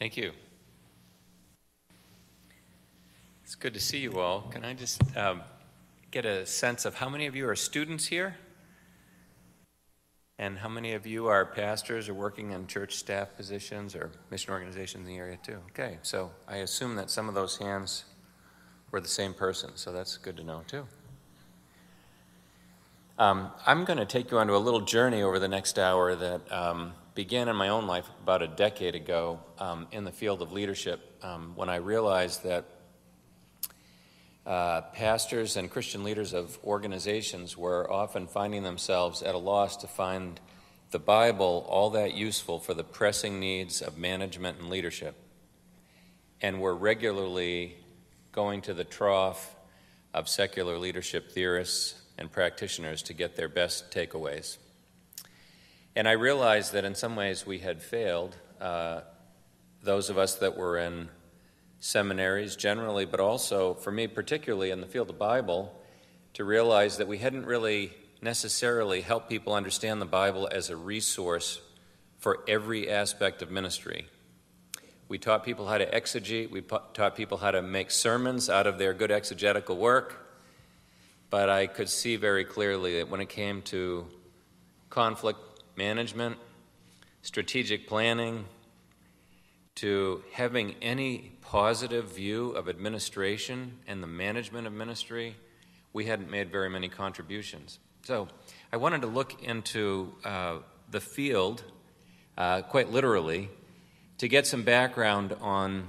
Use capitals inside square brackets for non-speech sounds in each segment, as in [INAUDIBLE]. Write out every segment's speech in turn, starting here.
Thank you. It's good to see you all. Can I just um, get a sense of how many of you are students here? And how many of you are pastors or working in church staff positions or mission organizations in the area too? Okay, so I assume that some of those hands were the same person, so that's good to know too. Um, I'm going to take you on to a little journey over the next hour that um, began in my own life about a decade ago um, in the field of leadership um, when I realized that uh, pastors and Christian leaders of organizations were often finding themselves at a loss to find the Bible all that useful for the pressing needs of management and leadership, and were regularly going to the trough of secular leadership theorists and practitioners to get their best takeaways. And I realized that in some ways we had failed, uh, those of us that were in seminaries generally, but also for me particularly in the field of Bible, to realize that we hadn't really necessarily helped people understand the Bible as a resource for every aspect of ministry. We taught people how to exegete, we taught people how to make sermons out of their good exegetical work, but I could see very clearly that when it came to conflict management, strategic planning, to having any positive view of administration and the management of ministry, we hadn't made very many contributions. So I wanted to look into uh, the field, uh, quite literally, to get some background on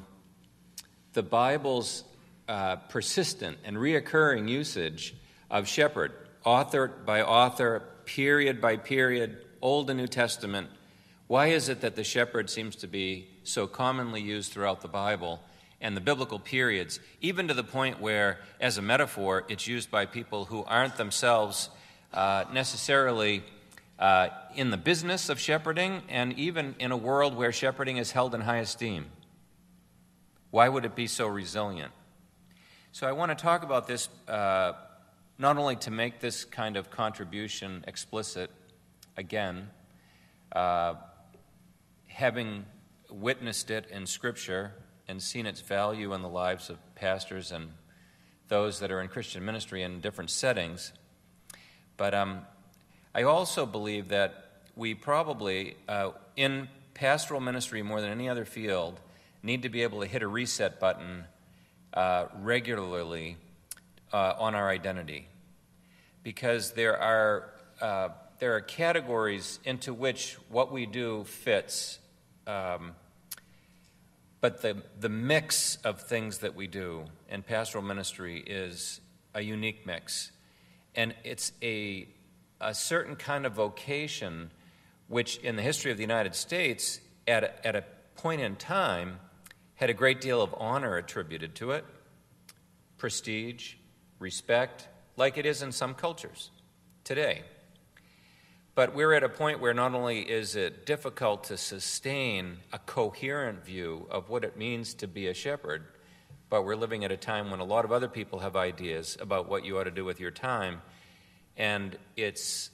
the Bible's uh, persistent and reoccurring usage of shepherd, author by author, period by period, Old and New Testament. Why is it that the shepherd seems to be so commonly used throughout the Bible and the biblical periods, even to the point where, as a metaphor, it's used by people who aren't themselves uh, necessarily uh, in the business of shepherding and even in a world where shepherding is held in high esteem? Why would it be so resilient? So, I want to talk about this uh, not only to make this kind of contribution explicit again, uh, having witnessed it in Scripture and seen its value in the lives of pastors and those that are in Christian ministry in different settings. But um, I also believe that we probably, uh, in pastoral ministry more than any other field, need to be able to hit a reset button uh, regularly uh, on our identity because there are, uh, there are categories into which what we do fits. Um, but the, the mix of things that we do in pastoral ministry is a unique mix. And it's a, a certain kind of vocation which, in the history of the United States, at a, at a point in time, had a great deal of honor attributed to it, prestige, respect, like it is in some cultures today. But we're at a point where not only is it difficult to sustain a coherent view of what it means to be a shepherd, but we're living at a time when a lot of other people have ideas about what you ought to do with your time. And it's,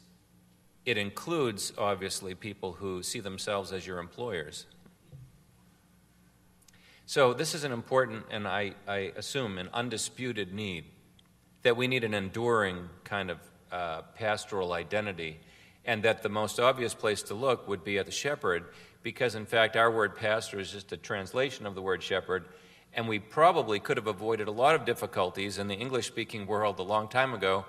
it includes, obviously, people who see themselves as your employers. So, this is an important and I, I assume an undisputed need that we need an enduring kind of uh, pastoral identity, and that the most obvious place to look would be at the shepherd, because in fact, our word pastor is just a translation of the word shepherd, and we probably could have avoided a lot of difficulties in the English speaking world a long time ago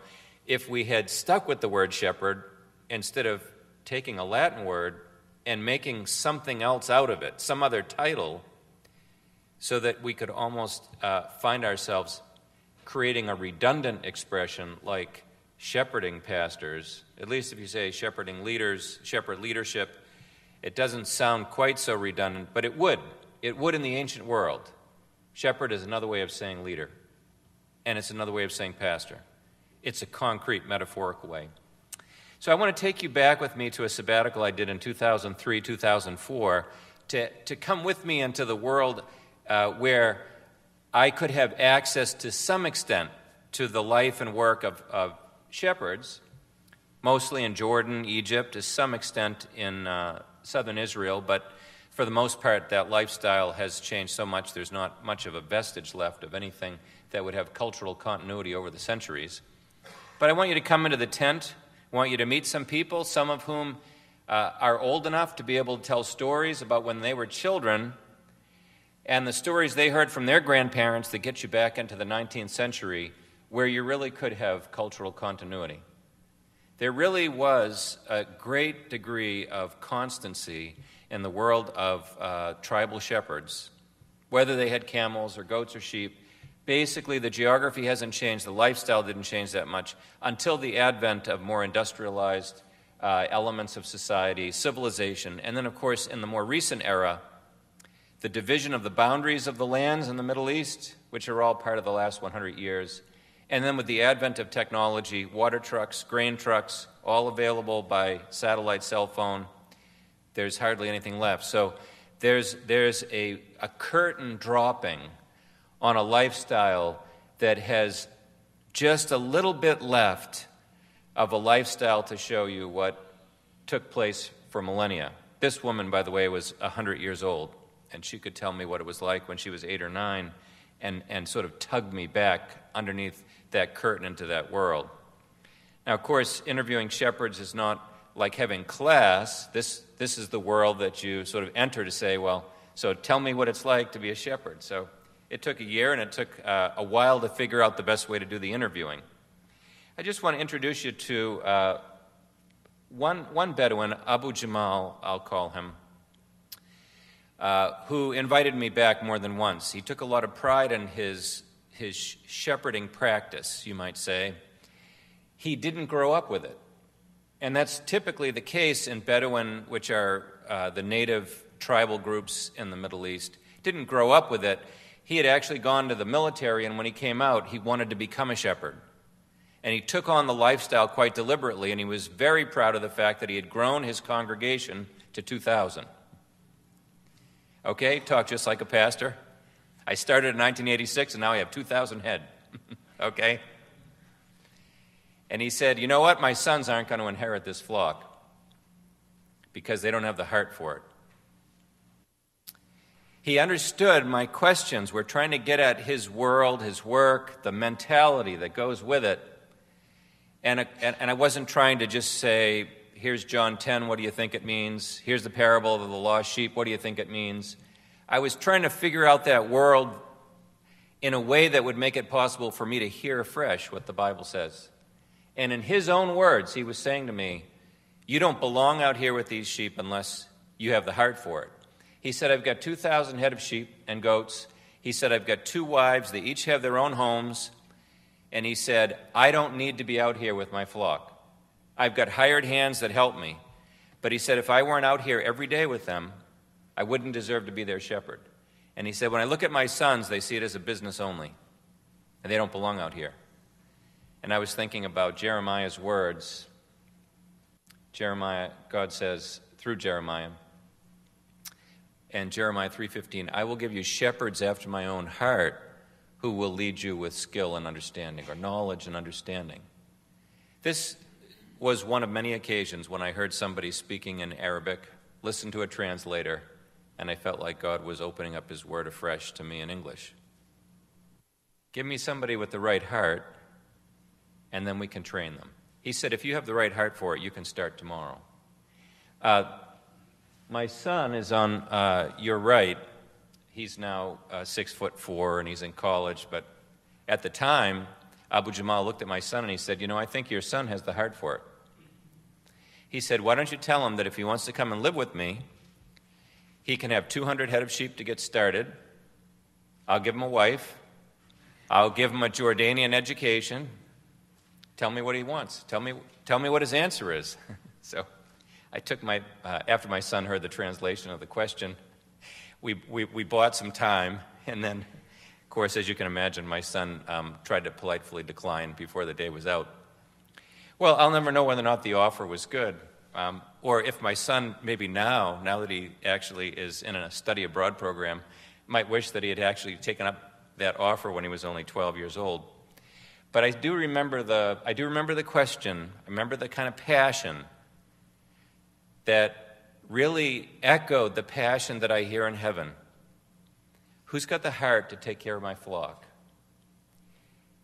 if we had stuck with the word shepherd instead of taking a Latin word and making something else out of it, some other title, so that we could almost uh, find ourselves creating a redundant expression like shepherding pastors, at least if you say shepherding leaders, shepherd leadership, it doesn't sound quite so redundant, but it would. It would in the ancient world. Shepherd is another way of saying leader, and it's another way of saying pastor. It's a concrete, metaphorical way. So I want to take you back with me to a sabbatical I did in 2003, 2004, to, to come with me into the world uh, where I could have access to some extent to the life and work of, of shepherds, mostly in Jordan, Egypt, to some extent in uh, southern Israel, but for the most part, that lifestyle has changed so much, there's not much of a vestige left of anything that would have cultural continuity over the centuries. But I want you to come into the tent. I want you to meet some people, some of whom uh, are old enough to be able to tell stories about when they were children and the stories they heard from their grandparents that get you back into the 19th century where you really could have cultural continuity. There really was a great degree of constancy in the world of uh, tribal shepherds, whether they had camels or goats or sheep. Basically, the geography hasn't changed, the lifestyle didn't change that much until the advent of more industrialized uh, elements of society, civilization, and then, of course, in the more recent era, the division of the boundaries of the lands in the Middle East, which are all part of the last 100 years, and then with the advent of technology, water trucks, grain trucks, all available by satellite cell phone, there's hardly anything left. So there's, there's a, a curtain dropping on a lifestyle that has just a little bit left of a lifestyle to show you what took place for millennia. This woman, by the way, was 100 years old, and she could tell me what it was like when she was eight or nine and, and sort of tug me back underneath that curtain into that world. Now, of course, interviewing shepherds is not like having class, this, this is the world that you sort of enter to say, well, so tell me what it's like to be a shepherd. So it took a year and it took uh, a while to figure out the best way to do the interviewing. I just want to introduce you to uh, one, one Bedouin, Abu Jamal, I'll call him, uh, who invited me back more than once. He took a lot of pride in his, his shepherding practice, you might say. He didn't grow up with it. And that's typically the case in Bedouin, which are uh, the native tribal groups in the Middle East. Didn't grow up with it. He had actually gone to the military, and when he came out, he wanted to become a shepherd. And he took on the lifestyle quite deliberately, and he was very proud of the fact that he had grown his congregation to 2,000. Okay, talk just like a pastor. I started in 1986, and now I have 2,000 head. [LAUGHS] okay? And he said, You know what? My sons aren't going to inherit this flock because they don't have the heart for it. He understood my questions. We're trying to get at his world, his work, the mentality that goes with it. And, and, and I wasn't trying to just say, here's John 10, what do you think it means? Here's the parable of the lost sheep, what do you think it means? I was trying to figure out that world in a way that would make it possible for me to hear afresh what the Bible says. And in his own words, he was saying to me, You don't belong out here with these sheep unless you have the heart for it. He said, I've got 2,000 head of sheep and goats. He said, I've got two wives. They each have their own homes. And he said, I don't need to be out here with my flock. I've got hired hands that help me. But he said, if I weren't out here every day with them, I wouldn't deserve to be their shepherd. And he said, when I look at my sons, they see it as a business only, and they don't belong out here. And I was thinking about Jeremiah's words. Jeremiah, God says through Jeremiah, and Jeremiah 3:15, I will give you shepherds after my own heart who will lead you with skill and understanding or knowledge and understanding. This was one of many occasions when I heard somebody speaking in Arabic, listened to a translator, and I felt like God was opening up his word afresh to me in English. Give me somebody with the right heart and then we can train them. He said, if you have the right heart for it, you can start tomorrow. Uh, my son is on uh, your right. He's now uh, six foot four and he's in college. But at the time, Abu Jamal looked at my son and he said, You know, I think your son has the heart for it. He said, Why don't you tell him that if he wants to come and live with me, he can have 200 head of sheep to get started. I'll give him a wife. I'll give him a Jordanian education. Tell me what he wants. Tell me, tell me what his answer is. [LAUGHS] so I took my, uh, after my son heard the translation of the question, we, we, we bought some time, and then, of course, as you can imagine, my son um, tried to politely decline before the day was out. Well, I'll never know whether or not the offer was good. Um, or if my son, maybe now, now that he actually is in a study abroad program, might wish that he had actually taken up that offer when he was only 12 years old. But I do remember the, I do remember the question, I remember the kind of passion that really echoed the passion that I hear in heaven. Who's got the heart to take care of my flock?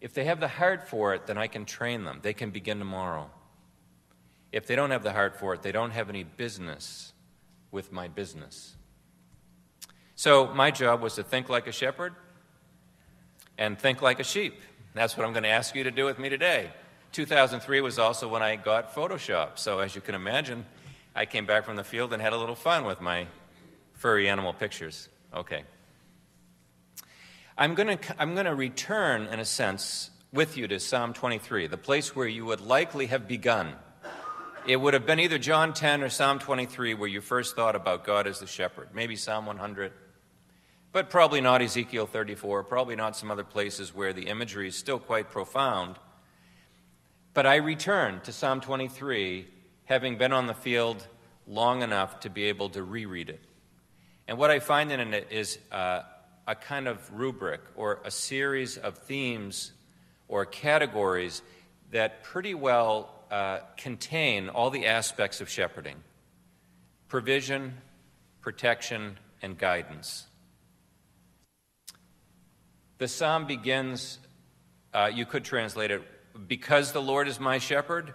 If they have the heart for it, then I can train them. They can begin tomorrow. If they don't have the heart for it, they don't have any business with my business. So, my job was to think like a shepherd and think like a sheep. That's what I'm going to ask you to do with me today. 2003 was also when I got Photoshop. So, as you can imagine, I came back from the field and had a little fun with my furry animal pictures. Okay. I'm going to, I'm going to return, in a sense, with you to Psalm 23, the place where you would likely have begun. It would have been either John 10 or Psalm 23 where you first thought about God as the shepherd, maybe Psalm 100, but probably not Ezekiel 34, probably not some other places where the imagery is still quite profound. But I return to Psalm 23 having been on the field long enough to be able to reread it. And what I find in it is uh, a kind of rubric or a series of themes or categories that pretty well uh, contain all the aspects of shepherding provision, protection, and guidance. The psalm begins, uh, you could translate it, because the Lord is my shepherd,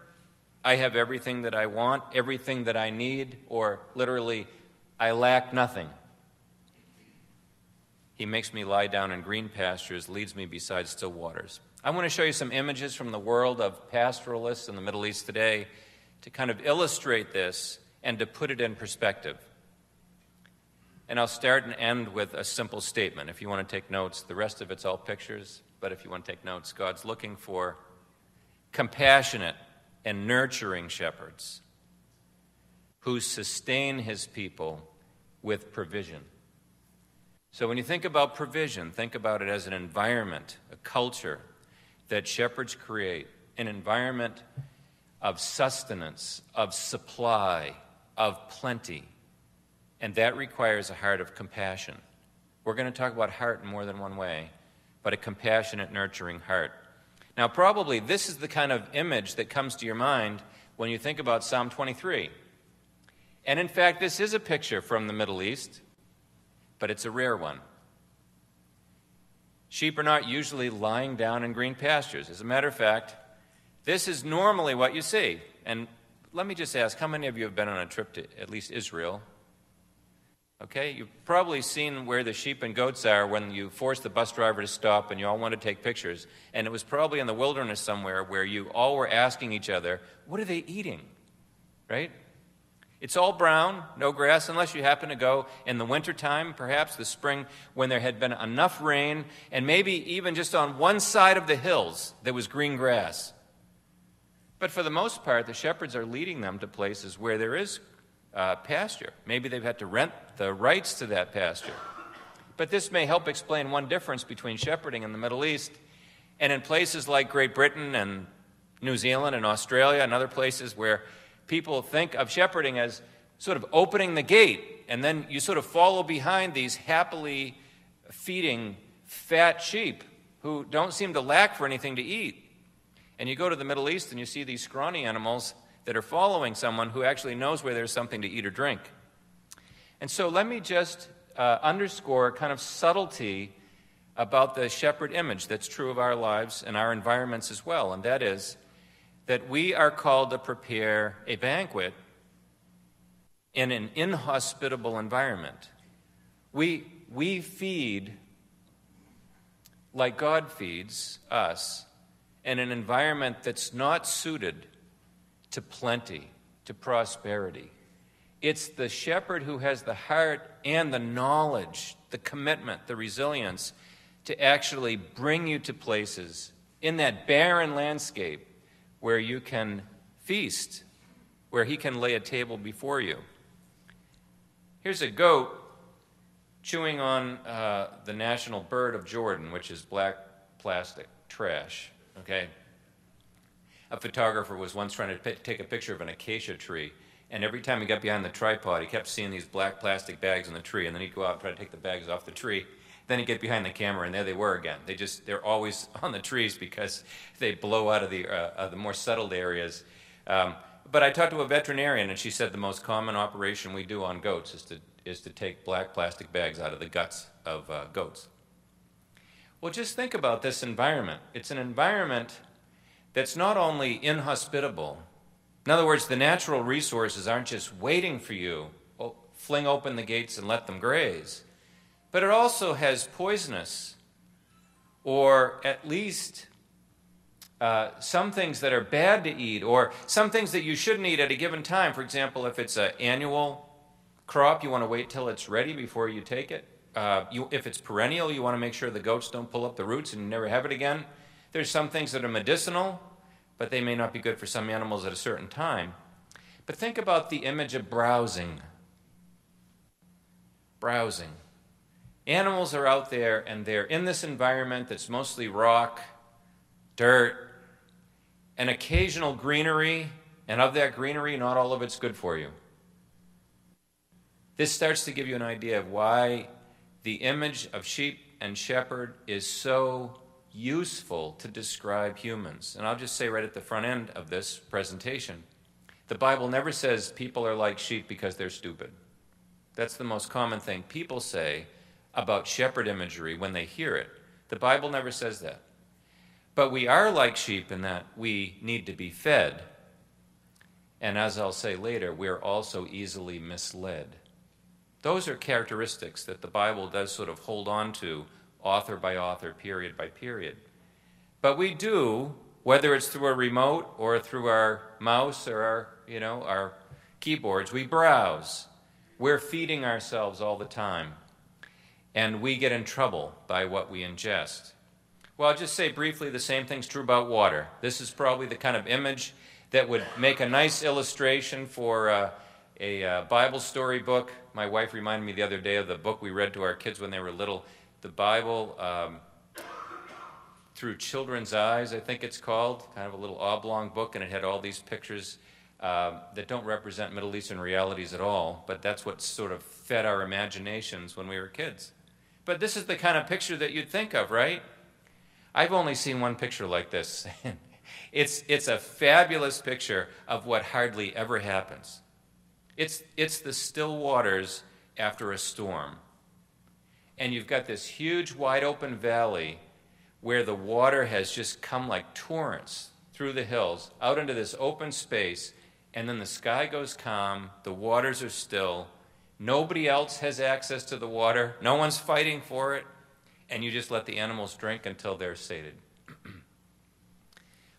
I have everything that I want, everything that I need, or literally, I lack nothing. He makes me lie down in green pastures, leads me beside still waters. I want to show you some images from the world of pastoralists in the Middle East today to kind of illustrate this and to put it in perspective. And I'll start and end with a simple statement. If you want to take notes, the rest of it's all pictures, but if you want to take notes, God's looking for compassionate and nurturing shepherds who sustain his people with provision. So, when you think about provision, think about it as an environment, a culture that shepherds create, an environment of sustenance, of supply, of plenty. And that requires a heart of compassion. We're going to talk about heart in more than one way, but a compassionate, nurturing heart. Now, probably this is the kind of image that comes to your mind when you think about Psalm 23. And in fact, this is a picture from the Middle East, but it's a rare one. Sheep are not usually lying down in green pastures. As a matter of fact, this is normally what you see. And let me just ask how many of you have been on a trip to at least Israel Okay, you've probably seen where the sheep and goats are when you force the bus driver to stop and you all want to take pictures. And it was probably in the wilderness somewhere where you all were asking each other, What are they eating? Right? It's all brown, no grass, unless you happen to go in the wintertime, perhaps the spring, when there had been enough rain, and maybe even just on one side of the hills there was green grass. But for the most part, the shepherds are leading them to places where there is uh, pasture. Maybe they've had to rent the rights to that pasture. But this may help explain one difference between shepherding in the Middle East and in places like Great Britain and New Zealand and Australia and other places where people think of shepherding as sort of opening the gate, and then you sort of follow behind these happily feeding fat sheep who don't seem to lack for anything to eat. And you go to the Middle East and you see these scrawny animals that are following someone who actually knows where there's something to eat or drink. And so let me just uh, underscore kind of subtlety about the shepherd image that's true of our lives and our environments as well, and that is that we are called to prepare a banquet in an inhospitable environment. We, we feed like God feeds us in an environment that's not suited to plenty, to prosperity. It's the shepherd who has the heart and the knowledge, the commitment, the resilience to actually bring you to places in that barren landscape where you can feast, where he can lay a table before you. Here's a goat chewing on uh, the national bird of Jordan, which is black plastic trash. Okay? a photographer was once trying to take a picture of an acacia tree, and every time he got behind the tripod, he kept seeing these black plastic bags on the tree, and then he'd go out and try to take the bags off the tree. Then he'd get behind the camera, and there they were again. They just they're always [LAUGHS] on the trees because they blow out of the uh, uh, the more settled areas. Um, but I talked to a veterinarian, and she said the most common operation we do on goats is to, is to take black plastic bags out of the guts of uh, goats. Well, just think about this environment. It's an environment that's not only inhospitable, in other words, the natural resources aren't just waiting for you, oh, fling open the gates and let them graze, but it also has poisonous or at least uh, some things that are bad to eat, or some things that you shouldn't eat at a given time. For example, if it's an annual crop, you want to wait till it's ready before you take it. Uh, you, if it's perennial, you want to make sure the goats don't pull up the roots and you never have it again. There's some things that are medicinal, but they may not be good for some animals at a certain time. But think about the image of browsing. Browsing. Animals are out there and they're in this environment that's mostly rock, dirt, and occasional greenery, and of that greenery, not all of it's good for you. This starts to give you an idea of why the image of sheep and shepherd is so useful to describe humans. And I'll just say right at the front end of this presentation the Bible never says people are like sheep because they're stupid. That's the most common thing people say about shepherd imagery when they hear it. The Bible never says that. But we are like sheep in that we need to be fed. And as I'll say later, we're also easily misled. Those are characteristics that the Bible does sort of hold on to, author by author, period by period. But we do, whether it's through a remote or through our mouse or our, you know, our keyboards, we browse. We're feeding ourselves all the time. And we get in trouble by what we ingest. Well, I'll just say briefly the same thing's true about water. This is probably the kind of image that would make a nice illustration for uh, a uh, Bible story book. My wife reminded me the other day of the book we read to our kids when they were little, the Bible um, through children's eyes, I think it's called, kind of a little oblong book, and it had all these pictures uh, that don't represent Middle Eastern realities at all, but that's what sort of fed our imaginations when we were kids. But this is the kind of picture that you'd think of, right? I've only seen one picture like this. [LAUGHS] it's, it's a fabulous picture of what hardly ever happens. It's, it's the still waters after a storm. And you've got this huge, wide open valley where the water has just come like torrents through the hills out into this open space, and then the sky goes calm, the waters are still. Nobody else has access to the water, no one's fighting for it and you just let the animals drink until they're sated. [CLEARS THROAT]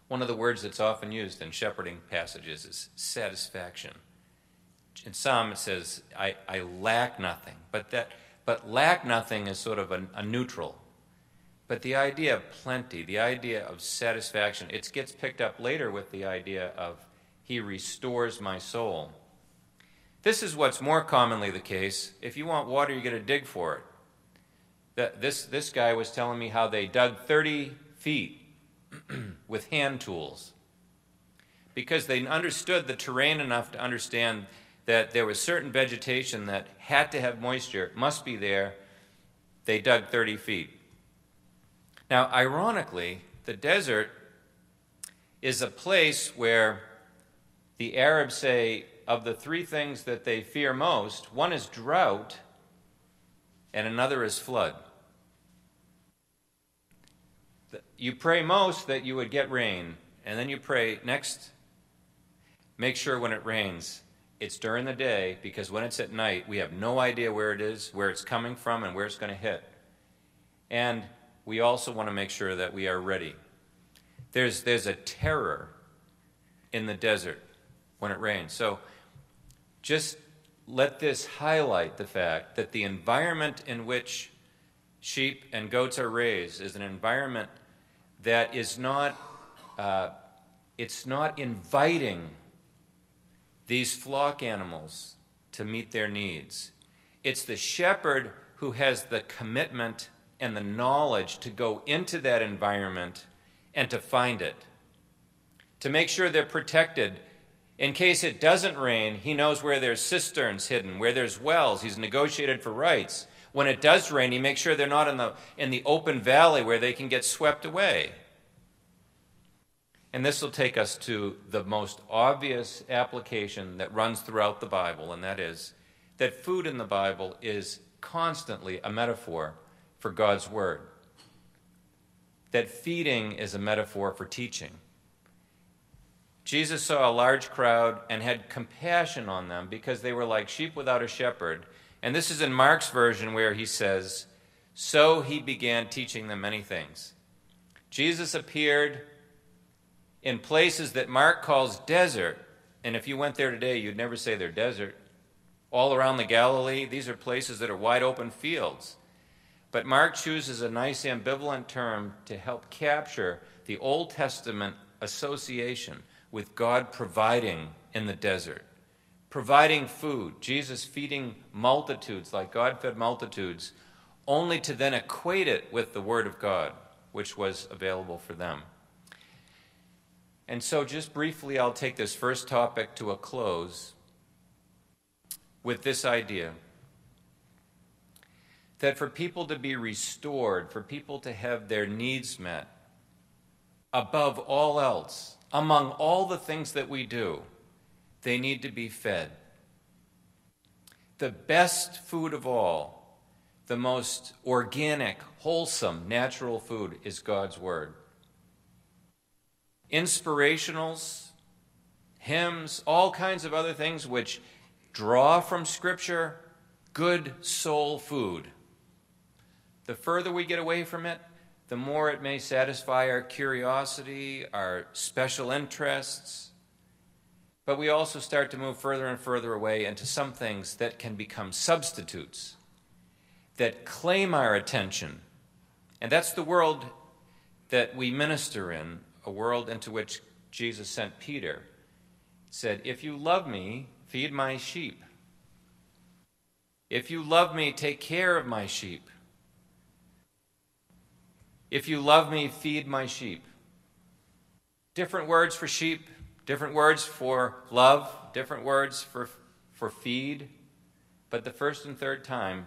One of the words that's often used in shepherding passages is satisfaction. In Psalm it says, I, I lack nothing. But that but lack nothing is sort of a, a neutral. But the idea of plenty, the idea of satisfaction, it gets picked up later with the idea of he restores my soul. This is what's more commonly the case. If you want water, you got to dig for it this, this guy was telling me how they dug 30 feet [CLEARS THROAT] with hand tools because they understood the terrain enough to understand that there was certain vegetation that had to have moisture, must be there. They dug 30 feet. Now, ironically, the desert is a place where the Arabs say of the three things that they fear most, one is drought and another is flood. You pray most that you would get rain, and then you pray next, make sure when it rains, it's during the day, because when it's at night, we have no idea where it is, where it's coming from, and where it's going to hit. And we also want to make sure that we are ready. There's, there's a terror in the desert when it rains. So just let this highlight the fact that the environment in which sheep and goats are raised is an environment that is not uh, it's not inviting these flock animals to meet their needs. It's the shepherd who has the commitment and the knowledge to go into that environment and to find it to make sure they're protected in case it doesn't rain, he knows where there's cisterns hidden, where there's wells. He's negotiated for rights. When it does rain, he makes sure they're not in the, in the open valley where they can get swept away. And this will take us to the most obvious application that runs throughout the Bible, and that is that food in the Bible is constantly a metaphor for God's Word. That feeding is a metaphor for teaching. Jesus saw a large crowd and had compassion on them because they were like sheep without a shepherd. And this is in Mark's version where he says, So he began teaching them many things. Jesus appeared in places that Mark calls desert. And if you went there today, you'd never say they're desert. All around the Galilee, these are places that are wide open fields. But Mark chooses a nice ambivalent term to help capture the Old Testament association with God providing in the desert, providing food, Jesus feeding multitudes like God fed multitudes, only to then equate it with the Word of God, which was available for them. And so, just briefly, I'll take this first topic to a close with this idea that for people to be restored, for people to have their needs met, above all else, among all the things that we do, they need to be fed. The best food of all, the most organic, wholesome, natural food is God's Word inspirationals, hymns, all kinds of other things which draw from Scripture good soul food. The further we get away from it, the more it may satisfy our curiosity, our special interests. But we also start to move further and further away into some things that can become substitutes, that claim our attention. And that's the world that we minister in a world into which Jesus sent Peter, said, If you love me, feed my sheep. If you love me, take care of my sheep. If you love me, feed my sheep. Different words for sheep, different words for love, different words for, for feed. But the first and third time,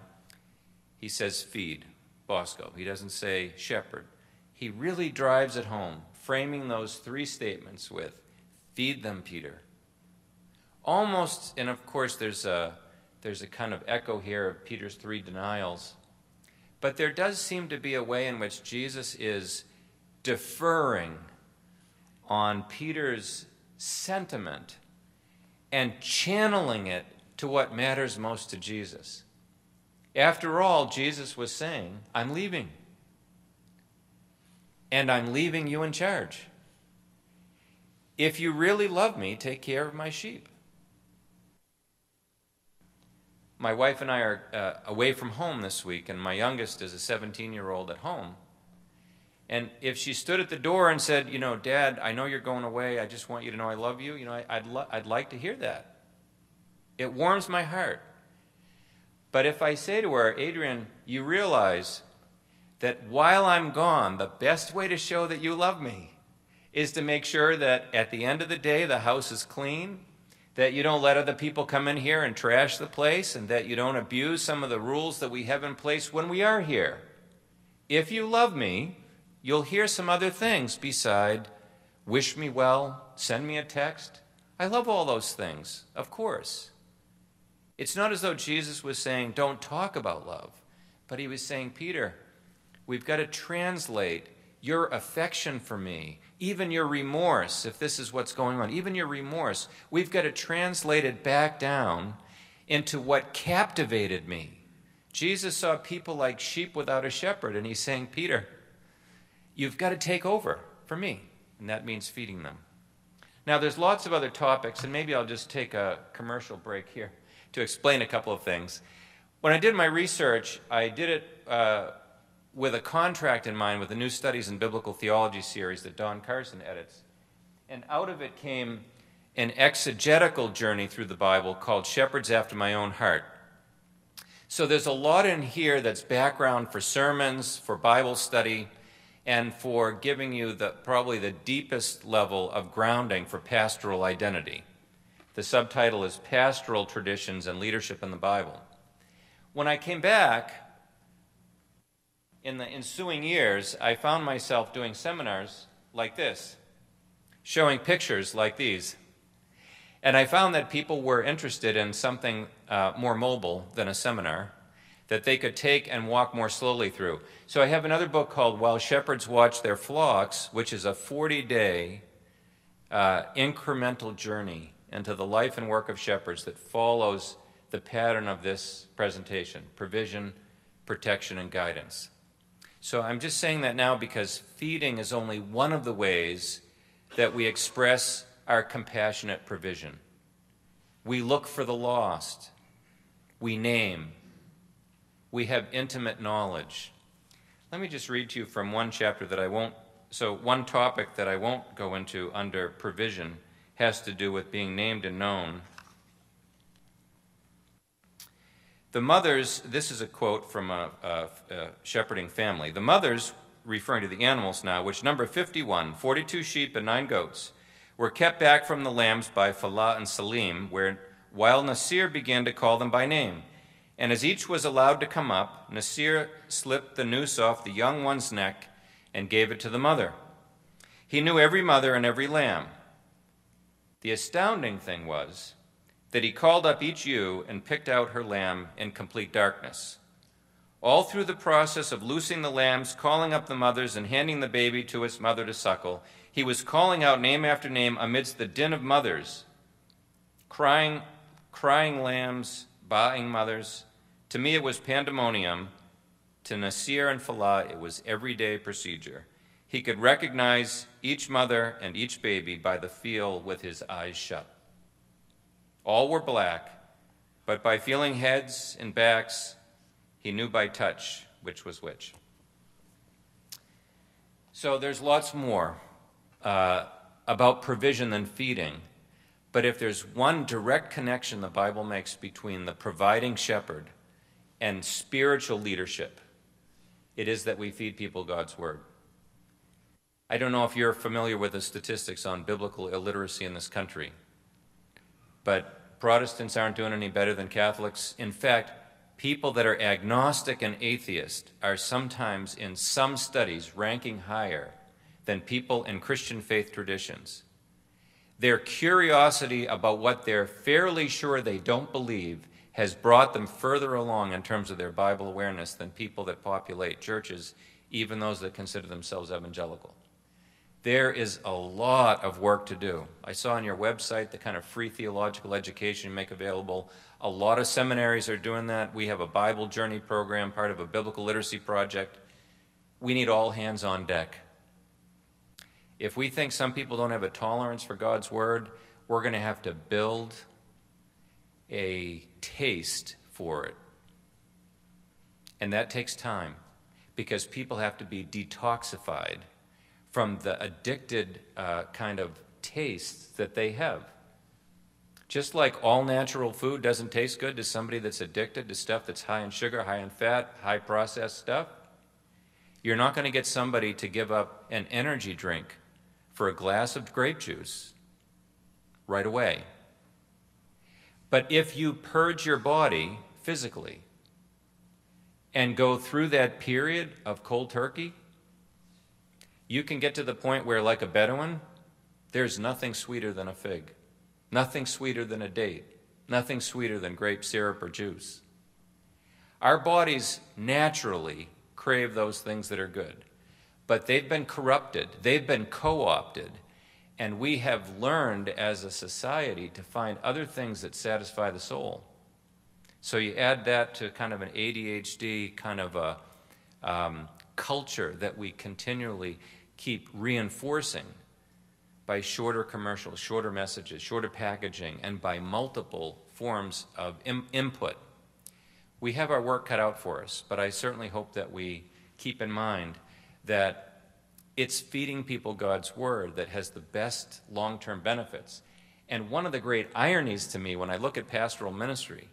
he says feed, boske. He doesn't say shepherd. He really drives it home framing those three statements with feed them, Peter. Almost, and of course, there's a, there's a kind of echo here of Peter's three denials. But there does seem to be a way in which Jesus is deferring on Peter's sentiment and channeling it to what matters most to Jesus. After all, Jesus was saying, I'm leaving and I'm leaving you in charge. If you really love me, take care of my sheep. My wife and I are uh, away from home this week, and my youngest is a 17 year old at home. And if she stood at the door and said, You know, Dad, I know you're going away. I just want you to know I love you, you know, I, I'd, lo- I'd like to hear that. It warms my heart. But if I say to her, Adrian, you realize that while I'm gone, the best way to show that you love me is to make sure that at the end of the day, the house is clean, that you don't let other people come in here and trash the place, and that you don't abuse some of the rules that we have in place when we are here. If you love me, you'll hear some other things beside wish me well, send me a text. I love all those things, of course. It's not as though Jesus was saying, don't talk about love, but he was saying, Peter, We've got to translate your affection for me, even your remorse, if this is what's going on, even your remorse, we've got to translate it back down into what captivated me. Jesus saw people like sheep without a shepherd, and he's saying, Peter, you've got to take over for me. And that means feeding them. Now, there's lots of other topics, and maybe I'll just take a commercial break here to explain a couple of things. When I did my research, I did it. Uh, with a contract in mind with the New Studies in Biblical Theology series that Don Carson edits. And out of it came an exegetical journey through the Bible called Shepherds After My Own Heart. So there's a lot in here that's background for sermons, for Bible study, and for giving you the, probably the deepest level of grounding for pastoral identity. The subtitle is Pastoral Traditions and Leadership in the Bible. When I came back, in the ensuing years, I found myself doing seminars like this showing pictures like these. And I found that people were interested in something uh, more mobile than a seminar that they could take and walk more slowly through. So I have another book called While Shepherds Watch Their Flocks, which is a 40 day uh, incremental journey into the life and work of shepherds that follows the pattern of this presentation provision, protection, and guidance. So I'm just saying that now because feeding is only one of the ways that we express our compassionate provision. We look for the lost. We name. We have intimate knowledge. Let me just read to you from one chapter that I won't, so one topic that I won't go into under provision has to do with being named and known. The mothers, this is a quote from a, a, a shepherding family. The mothers, referring to the animals now, which number 51, 42 sheep and nine goats, were kept back from the lambs by Falah and Salim, where, while Nasir began to call them by name. And as each was allowed to come up, Nasir slipped the noose off the young one's neck and gave it to the mother. He knew every mother and every lamb. The astounding thing was that he called up each ewe and picked out her lamb in complete darkness. All through the process of loosing the lambs, calling up the mothers, and handing the baby to its mother to suckle, he was calling out name after name amidst the din of mothers, crying, crying lambs, baaing mothers. To me, it was pandemonium. To Nasir and Falah, it was everyday procedure. He could recognize each mother and each baby by the feel with his eyes shut. All were black, but by feeling heads and backs, he knew by touch which was which. So there's lots more uh, about provision than feeding. But if there's one direct connection the Bible makes between the providing shepherd and spiritual leadership, it is that we feed people God's word. I don't know if you're familiar with the statistics on biblical illiteracy in this country, but Protestants aren't doing any better than Catholics. In fact, people that are agnostic and atheist are sometimes, in some studies, ranking higher than people in Christian faith traditions. Their curiosity about what they're fairly sure they don't believe has brought them further along in terms of their Bible awareness than people that populate churches, even those that consider themselves evangelical. There is a lot of work to do. I saw on your website the kind of free theological education you make available. A lot of seminaries are doing that. We have a Bible journey program, part of a biblical literacy project. We need all hands on deck. If we think some people don't have a tolerance for God's word, we're going to have to build a taste for it. And that takes time because people have to be detoxified from the addicted uh, kind of tastes that they have. Just like all natural food doesn't taste good to somebody that's addicted to stuff that's high in sugar, high in fat, high processed stuff, you're not going to get somebody to give up an energy drink for a glass of grape juice right away. But if you purge your body physically and go through that period of cold turkey, you can get to the point where, like a Bedouin, there's nothing sweeter than a fig, nothing sweeter than a date, nothing sweeter than grape syrup or juice. Our bodies naturally crave those things that are good but they've been corrupted, they've been co opted, and we have learned as a society to find other things that satisfy the soul. So you add that to kind of an ADHD kind of a um, culture that we continually keep reinforcing by shorter commercials, shorter messages, shorter packaging, and by multiple forms of Im- input. We have our work cut out for us, but I certainly hope that we keep in mind that it's feeding people God's word that has the best long term benefits. And one of the great ironies to me when I look at pastoral ministry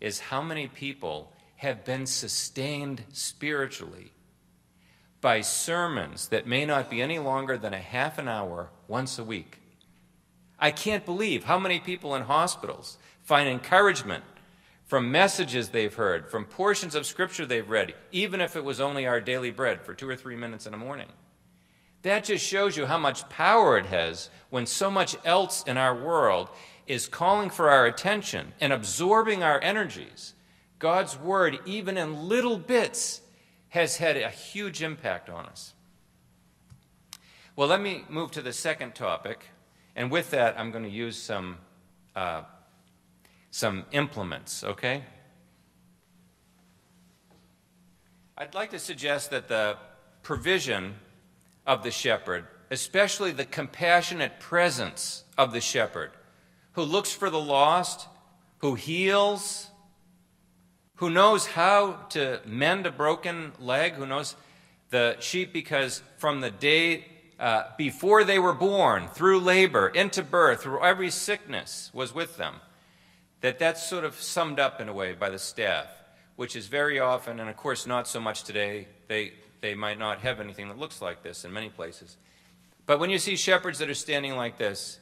is how many people have been sustained spiritually by sermons that may not be any longer than a half an hour once a week. I can't believe how many people in hospitals find encouragement from messages they've heard, from portions of scripture they've read, even if it was only our daily bread for two or three minutes in the morning. That just shows you how much power it has when so much else in our world is calling for our attention and absorbing our energies. God's Word, even in little bits, has had a huge impact on us. Well, let me move to the second topic. And with that, I'm going to use some, uh, some implements, okay? I'd like to suggest that the provision of the shepherd, especially the compassionate presence of the shepherd, who looks for the lost, who heals, who knows how to mend a broken leg, who knows the sheep because from the day uh, before they were born, through labor, into birth, through every sickness was with them. That that's sort of summed up in a way by the staff, which is very often, and of course not so much today, they, they might not have anything that looks like this in many places. But when you see shepherds that are standing like this,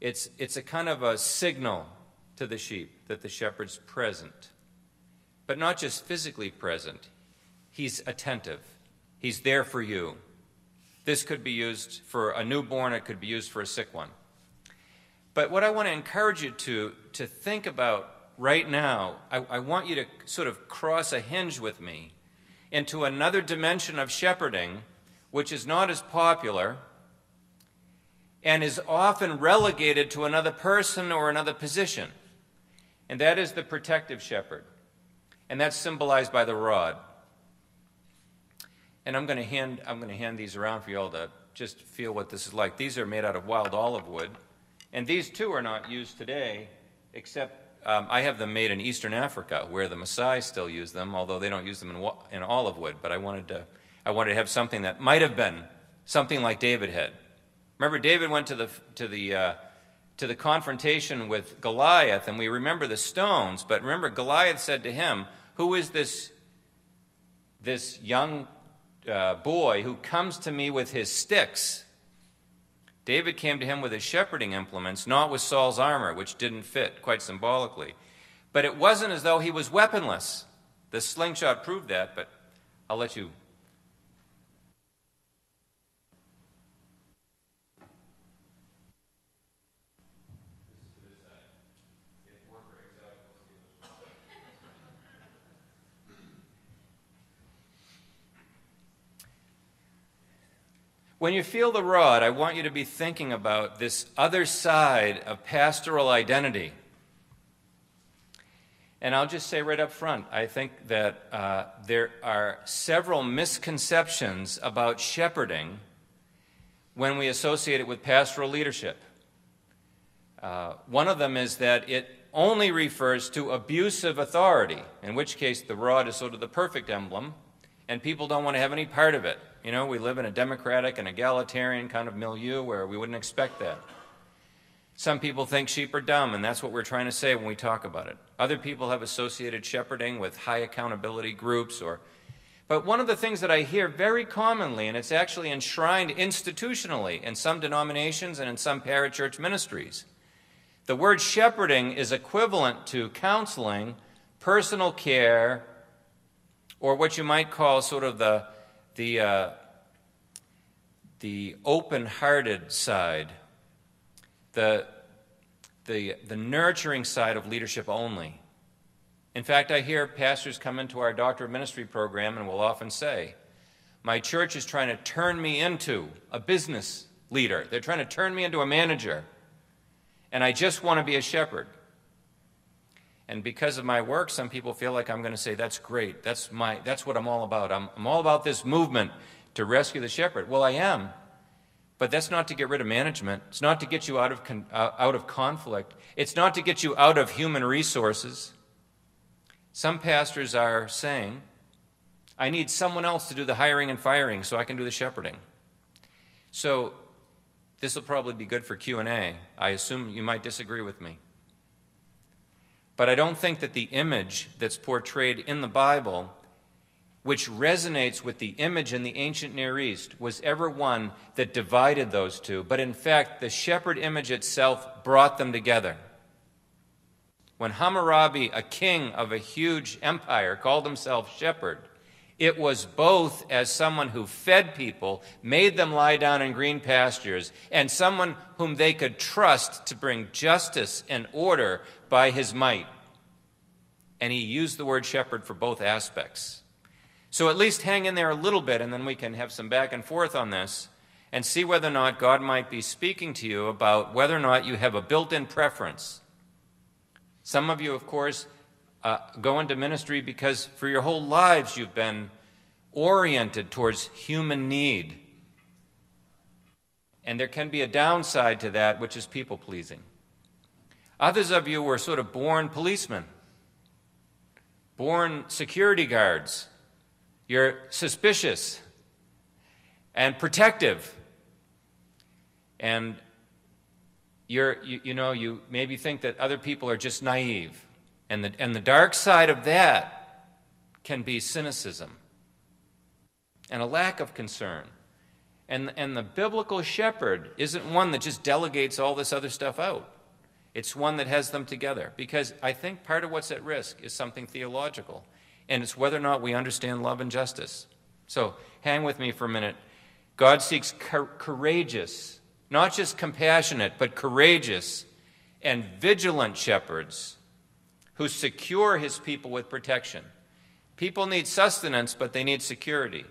it's, it's a kind of a signal to the sheep that the shepherd's present. But not just physically present, he's attentive, he's there for you. This could be used for a newborn, it could be used for a sick one. But what I want to encourage you to, to think about right now, I, I want you to sort of cross a hinge with me into another dimension of shepherding, which is not as popular and is often relegated to another person or another position. And that is the protective shepherd. And that's symbolized by the rod. And I'm going to hand, I'm going to hand these around for you all to just feel what this is like. These are made out of wild olive wood. And these too are not used today, except um, I have them made in Eastern Africa, where the Maasai still use them, although they don't use them in, in olive wood. But I wanted, to, I wanted to have something that might have been something like David had. Remember, David went to the, to the, uh, to the confrontation with Goliath, and we remember the stones, but remember, Goliath said to him, Who is this, this young uh, boy who comes to me with his sticks. David came to him with his shepherding implements, not with Saul's armor, which didn't fit, quite symbolically. But it wasn't as though he was weaponless. The slingshot proved that, but I'll let you When you feel the rod, I want you to be thinking about this other side of pastoral identity. And I'll just say right up front, I think that uh, there are several misconceptions about shepherding when we associate it with pastoral leadership. Uh, one of them is that it only refers to abusive authority, in which case the rod is sort of the perfect emblem, and people don't want to have any part of it. You know, we live in a democratic and egalitarian kind of milieu where we wouldn't expect that. Some people think sheep are dumb, and that's what we're trying to say when we talk about it. Other people have associated shepherding with high accountability groups or but one of the things that I hear very commonly, and it's actually enshrined institutionally in some denominations and in some parachurch ministries, the word shepherding is equivalent to counseling, personal care, or what you might call sort of the the, uh, the open hearted side, the, the, the nurturing side of leadership only. In fact, I hear pastors come into our Doctor of Ministry program and will often say, My church is trying to turn me into a business leader. They're trying to turn me into a manager. And I just want to be a shepherd. And because of my work, some people feel like I'm going to say, that's great. That's, my, that's what I'm all about. I'm, I'm all about this movement to rescue the shepherd. Well, I am. But that's not to get rid of management. It's not to get you out of, con, uh, out of conflict. It's not to get you out of human resources. Some pastors are saying, I need someone else to do the hiring and firing so I can do the shepherding. So this will probably be good for Q&A. I assume you might disagree with me. But I don't think that the image that's portrayed in the Bible, which resonates with the image in the ancient Near East, was ever one that divided those two. But in fact, the shepherd image itself brought them together. When Hammurabi, a king of a huge empire, called himself shepherd, It was both as someone who fed people, made them lie down in green pastures, and someone whom they could trust to bring justice and order by his might. And he used the word shepherd for both aspects. So at least hang in there a little bit, and then we can have some back and forth on this and see whether or not God might be speaking to you about whether or not you have a built in preference. Some of you, of course, uh, go into ministry because for your whole lives you've been oriented towards human need. And there can be a downside to that, which is people pleasing. Others of you were sort of born policemen, born security guards. You're suspicious and protective and you're, you, you, know, you maybe think that other people are just naive. And the, and the dark side of that can be cynicism and a lack of concern. And, and the biblical shepherd isn't one that just delegates all this other stuff out. It's one that has them together. Because I think part of what's at risk is something theological, and it's whether or not we understand love and justice. So hang with me for a minute. God seeks courageous not just compassionate, but courageous and vigilant shepherds who secure his people with protection. People need sustenance, but they need security.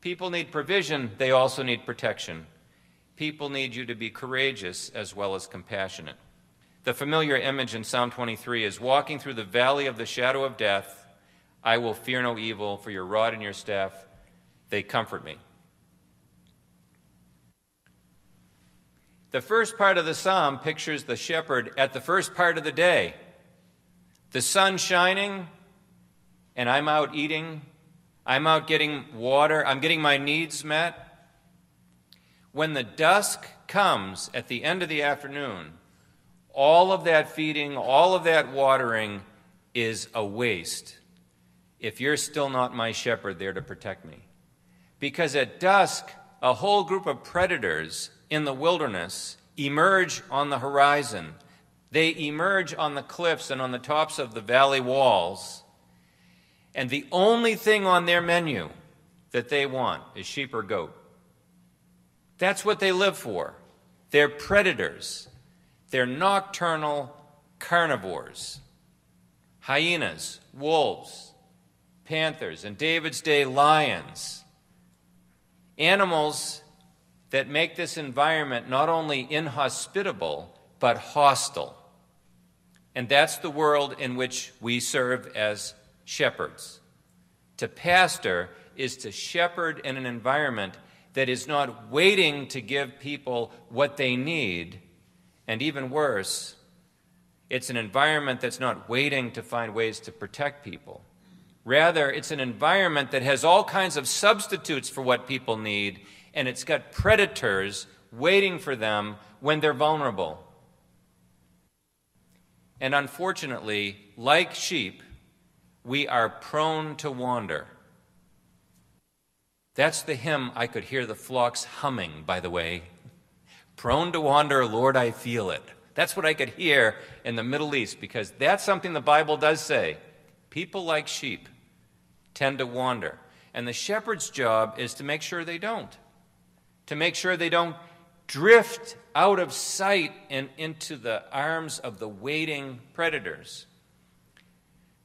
People need provision, they also need protection. People need you to be courageous as well as compassionate. The familiar image in Psalm 23 is walking through the valley of the shadow of death. I will fear no evil, for your rod and your staff, they comfort me. The first part of the psalm pictures the shepherd at the first part of the day. The sun shining, and I'm out eating. I'm out getting water. I'm getting my needs met. When the dusk comes at the end of the afternoon, all of that feeding, all of that watering is a waste if you're still not my shepherd there to protect me. Because at dusk, a whole group of predators in the wilderness emerge on the horizon. They emerge on the cliffs and on the tops of the valley walls. And the only thing on their menu that they want is sheep or goat. That's what they live for. They're predators. They're nocturnal carnivores. Hyenas, wolves, panthers, and David's day lions. Animals that make this environment not only inhospitable, but hostile. And that's the world in which we serve as shepherds. To pastor is to shepherd in an environment that is not waiting to give people what they need, and even worse, it's an environment that's not waiting to find ways to protect people. Rather, it's an environment that has all kinds of substitutes for what people need and it's got predators waiting for them when they're vulnerable. And unfortunately, like sheep, we are prone to wander. That's the hymn I could hear the flocks humming, by the way. Prone to wander, Lord, I feel it. That's what I could hear in the Middle East because that's something the Bible does say. People like sheep tend to wander. And the shepherd's job is to make sure they don't to make sure they don't drift out of sight and into the arms of the waiting predators.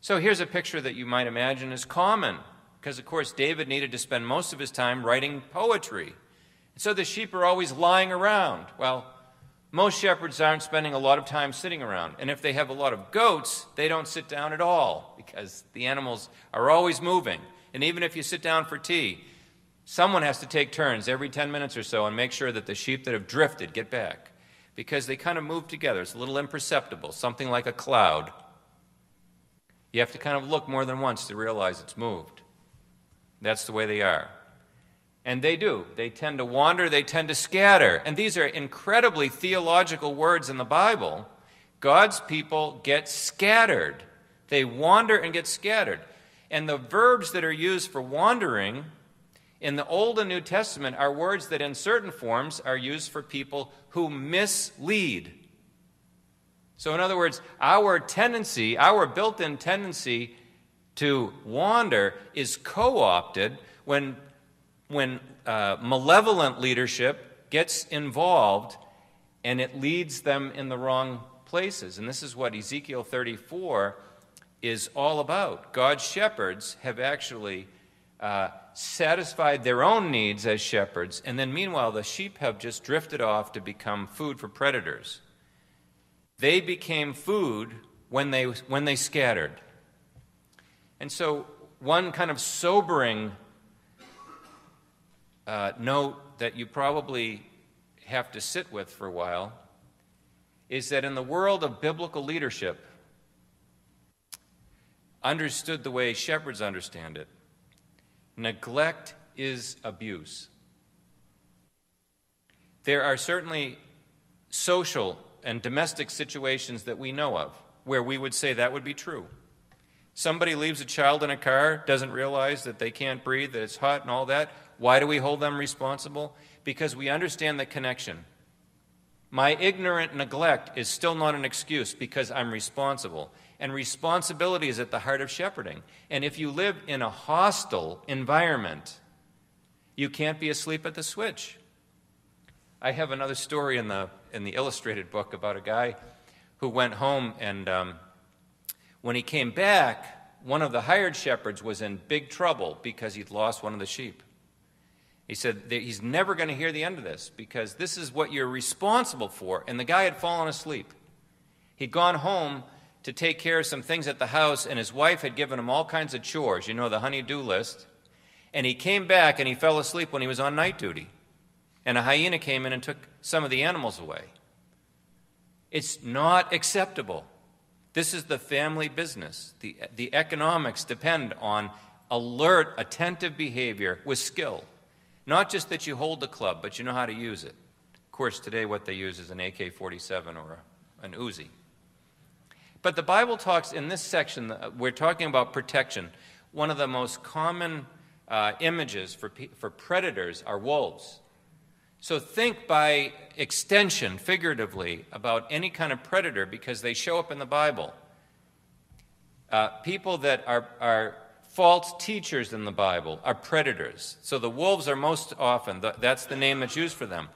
So here's a picture that you might imagine is common, because of course David needed to spend most of his time writing poetry. And so the sheep are always lying around. Well, most shepherds aren't spending a lot of time sitting around. And if they have a lot of goats, they don't sit down at all because the animals are always moving. And even if you sit down for tea, Someone has to take turns every 10 minutes or so and make sure that the sheep that have drifted get back because they kind of move together. It's a little imperceptible, something like a cloud. You have to kind of look more than once to realize it's moved. That's the way they are. And they do. They tend to wander, they tend to scatter. And these are incredibly theological words in the Bible. God's people get scattered, they wander and get scattered. And the verbs that are used for wandering in the Old and New Testament are words that, in certain forms, are used for people who mislead. So, in other words, our tendency, our built in tendency to wander is co opted when, when uh, malevolent leadership gets involved and it leads them in the wrong places. And this is what Ezekiel 34 is all about. God's shepherds have actually uh, satisfied their own needs as shepherds, and then meanwhile, the sheep have just drifted off to become food for predators. They became food when they, when they scattered. And so, one kind of sobering uh, note that you probably have to sit with for a while is that in the world of biblical leadership, understood the way shepherds understand it, neglect is abuse. There are certainly social and domestic situations that we know of where we would say that would be true. Somebody leaves a child in a car, doesn't realize that they can't breathe, that it's hot and all that. Why do we hold them responsible? Because we understand the connection. My ignorant neglect is still not an excuse because I'm responsible. And responsibility is at the heart of shepherding. And if you live in a hostile environment, you can't be asleep at the switch. I have another story in the, in the illustrated book about a guy who went home, and um, when he came back, one of the hired shepherds was in big trouble because he'd lost one of the sheep. He said he's never going to hear the end of this because this is what you're responsible for. And the guy had fallen asleep. He'd gone home to take care of some things at the house, and his wife had given him all kinds of chores, you know, the honey do list. And he came back and he fell asleep when he was on night duty. And a hyena came in and took some of the animals away. It's not acceptable. This is the family business. The, the economics depend on alert, attentive behavior with skill. Not just that you hold the club, but you know how to use it. Of course, today what they use is an AK 47 or a, an Uzi. But the Bible talks in this section, we're talking about protection. One of the most common uh, images for, for predators are wolves. So think by extension, figuratively, about any kind of predator because they show up in the Bible. Uh, people that are, are false teachers in the Bible are predators. So the wolves are most often, that's the name that's used for them.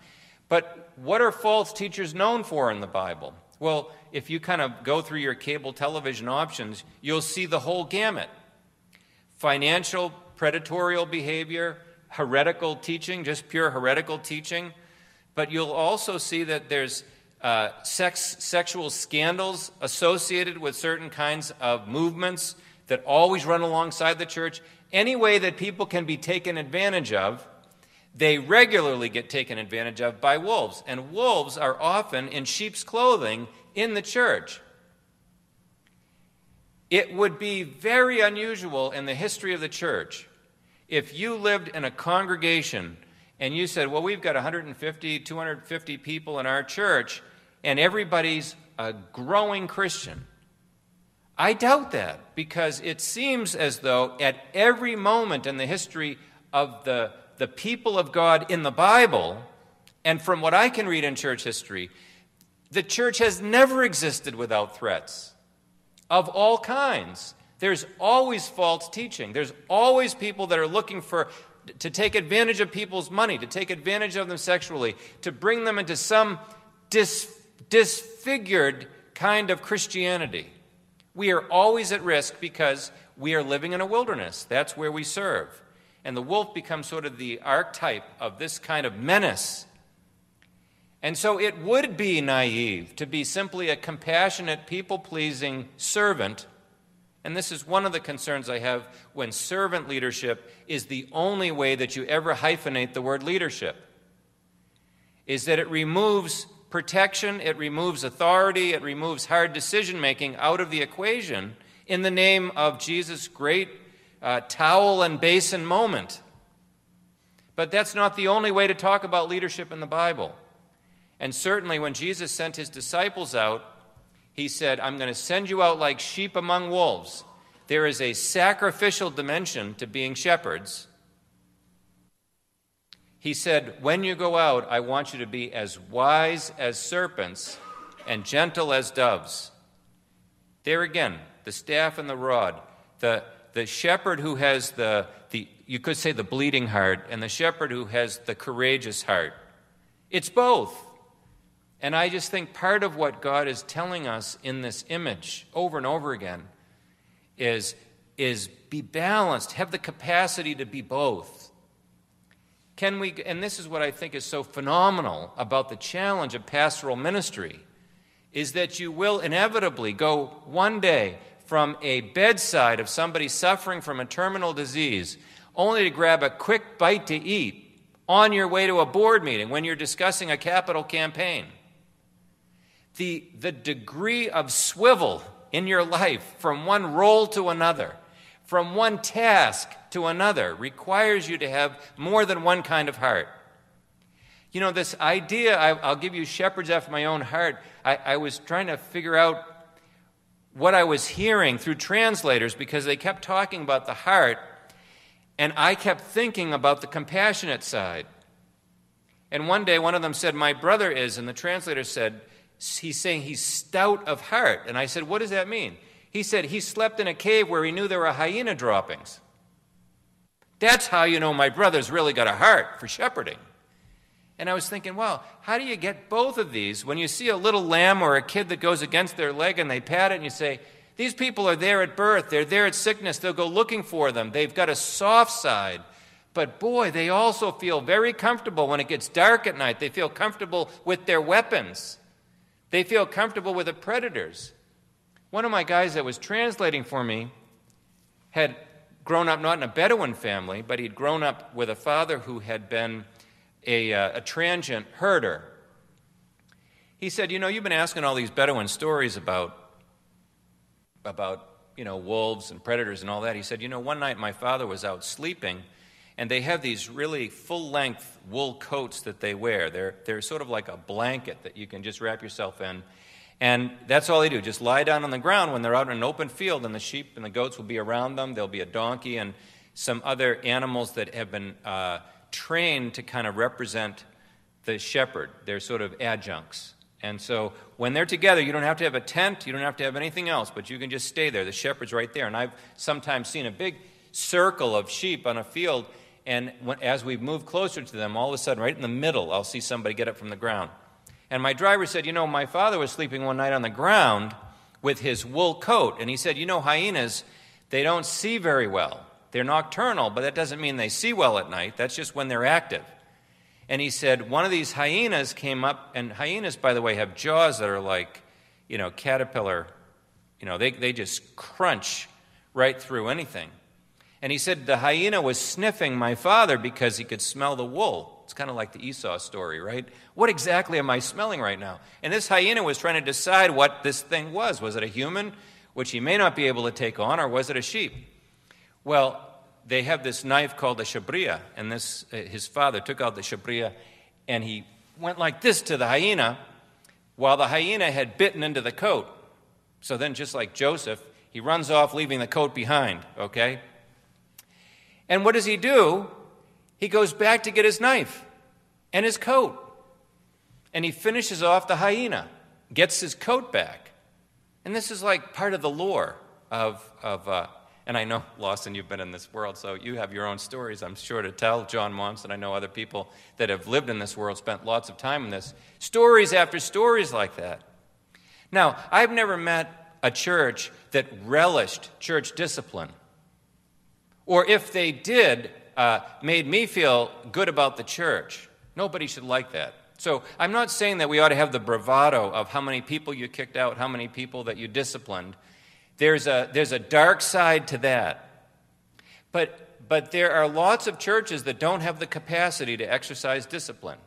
But what are false teachers known for in the Bible? Well, if you kind of go through your cable television options, you'll see the whole gamut financial, predatorial behavior, heretical teaching, just pure heretical teaching. But you'll also see that there's uh, sex, sexual scandals associated with certain kinds of movements that always run alongside the church, any way that people can be taken advantage of, they regularly get taken advantage of by wolves. And wolves are often in sheep's clothing in the church. It would be very unusual in the history of the church if you lived in a congregation and you said, Well, we've got 150, 250 people in our church, and everybody's a growing Christian. I doubt that because it seems as though at every moment in the history of the, the people of God in the Bible, and from what I can read in church history, the church has never existed without threats of all kinds. There's always false teaching. There's always people that are looking for to take advantage of people's money, to take advantage of them sexually, to bring them into some dis, disfigured kind of Christianity. We are always at risk because we are living in a wilderness. That's where we serve. And the wolf becomes sort of the archetype of this kind of menace. And so it would be naive to be simply a compassionate, people pleasing servant. And this is one of the concerns I have when servant leadership is the only way that you ever hyphenate the word leadership, is that it removes protection, it removes authority, it removes hard decision making out of the equation in the name of Jesus' great uh, towel and basin moment. But that's not the only way to talk about leadership in the Bible. And certainly when Jesus sent his disciples out, he said, I'm going to send you out like sheep among wolves. There is a sacrificial dimension to being shepherds he said, When you go out, I want you to be as wise as serpents and gentle as doves. There again, the staff and the rod, the, the shepherd who has the, the, you could say the bleeding heart, and the shepherd who has the courageous heart. It's both. And I just think part of what God is telling us in this image over and over again is, is be balanced, have the capacity to be both. Can we, and this is what I think is so phenomenal about the challenge of pastoral ministry, is that you will inevitably go one day from a bedside of somebody suffering from a terminal disease only to grab a quick bite to eat on your way to a board meeting when you're discussing a capital campaign. The, the degree of swivel in your life from one role to another, from one task to another, requires you to have more than one kind of heart. You know, this idea, I, will give you shepherds after my own heart. I, I was trying to figure out what I was hearing through translators because they kept talking about the heart, and I kept thinking about the compassionate side. And one day, one of them said, My brother is, and the translator said, He's saying he's stout of heart. And I said, What does that mean? He said, He slept in a cave where he knew there were hyena droppings. That's how you know my brother's really got a heart for shepherding. And I was thinking, well, how do you get both of these? When you see a little lamb or a kid that goes against their leg and they pat it and you say, these people are there at birth, they're there at sickness, they'll go looking for them. They've got a soft side. But boy, they also feel very comfortable when it gets dark at night. They feel comfortable with their weapons, they feel comfortable with the predators. One of my guys that was translating for me had grown up not in a Bedouin family, but he'd grown up with a father who had been a, uh, a transient herder. He said, You know, you've been asking all these Bedouin stories about, about you know, wolves and predators and all that. He said, You know, one night my father was out sleeping, and they have these really full length wool coats that they wear. They're, they're sort of like a blanket that you can just wrap yourself in. And that's all they do. Just lie down on the ground when they're out in an open field, and the sheep and the goats will be around them. There'll be a donkey and some other animals that have been uh, trained to kind of represent the shepherd. They're sort of adjuncts. And so when they're together, you don't have to have a tent, you don't have to have anything else, but you can just stay there. The shepherd's right there. And I've sometimes seen a big circle of sheep on a field, and when, as we move closer to them, all of a sudden, right in the middle, I'll see somebody get up from the ground. And my driver said, You know, my father was sleeping one night on the ground with his wool coat, and he said, You know, hyenas, they don't see very well. They're nocturnal, but that doesn't mean they see well at night. That's just when they're active. And he said, one of these hyenas came up, and hyenas, by the way, have jaws that are like, you know, caterpillar. You know, they, they just crunch right through anything. And he said the hyena was sniffing my father because he could smell the wool. It's kind of like the Esau story, right? What exactly am I smelling right now? And this hyena was trying to decide what this thing was. Was it a human, which he may not be able to take on, or was it a sheep? Well, they have this knife called a shabria, and this, uh, his father took out the shabria and he went like this to the hyena while the hyena had bitten into the coat. So then, just like Joseph, he runs off, leaving the coat behind, okay? And what does he do? He goes back to get his knife and his coat. And he finishes off the hyena, gets his coat back. And this is like part of the lore of, of uh, and I know, [LAUGHS] Lawson, you've been in this world, so you have your own stories, I'm sure, to tell. John Monson, I know other people that have lived in this world, spent lots of time in this. Stories after stories like that. Now, I've never met a church that relished church discipline. Or if they did, uh, made me feel good about the church. Nobody should like that. So I'm not saying that we ought to have the bravado of how many people you kicked out, how many people that you disciplined. There's a, there's a dark side to that. But, but there are lots of churches that don't have the capacity to exercise discipline,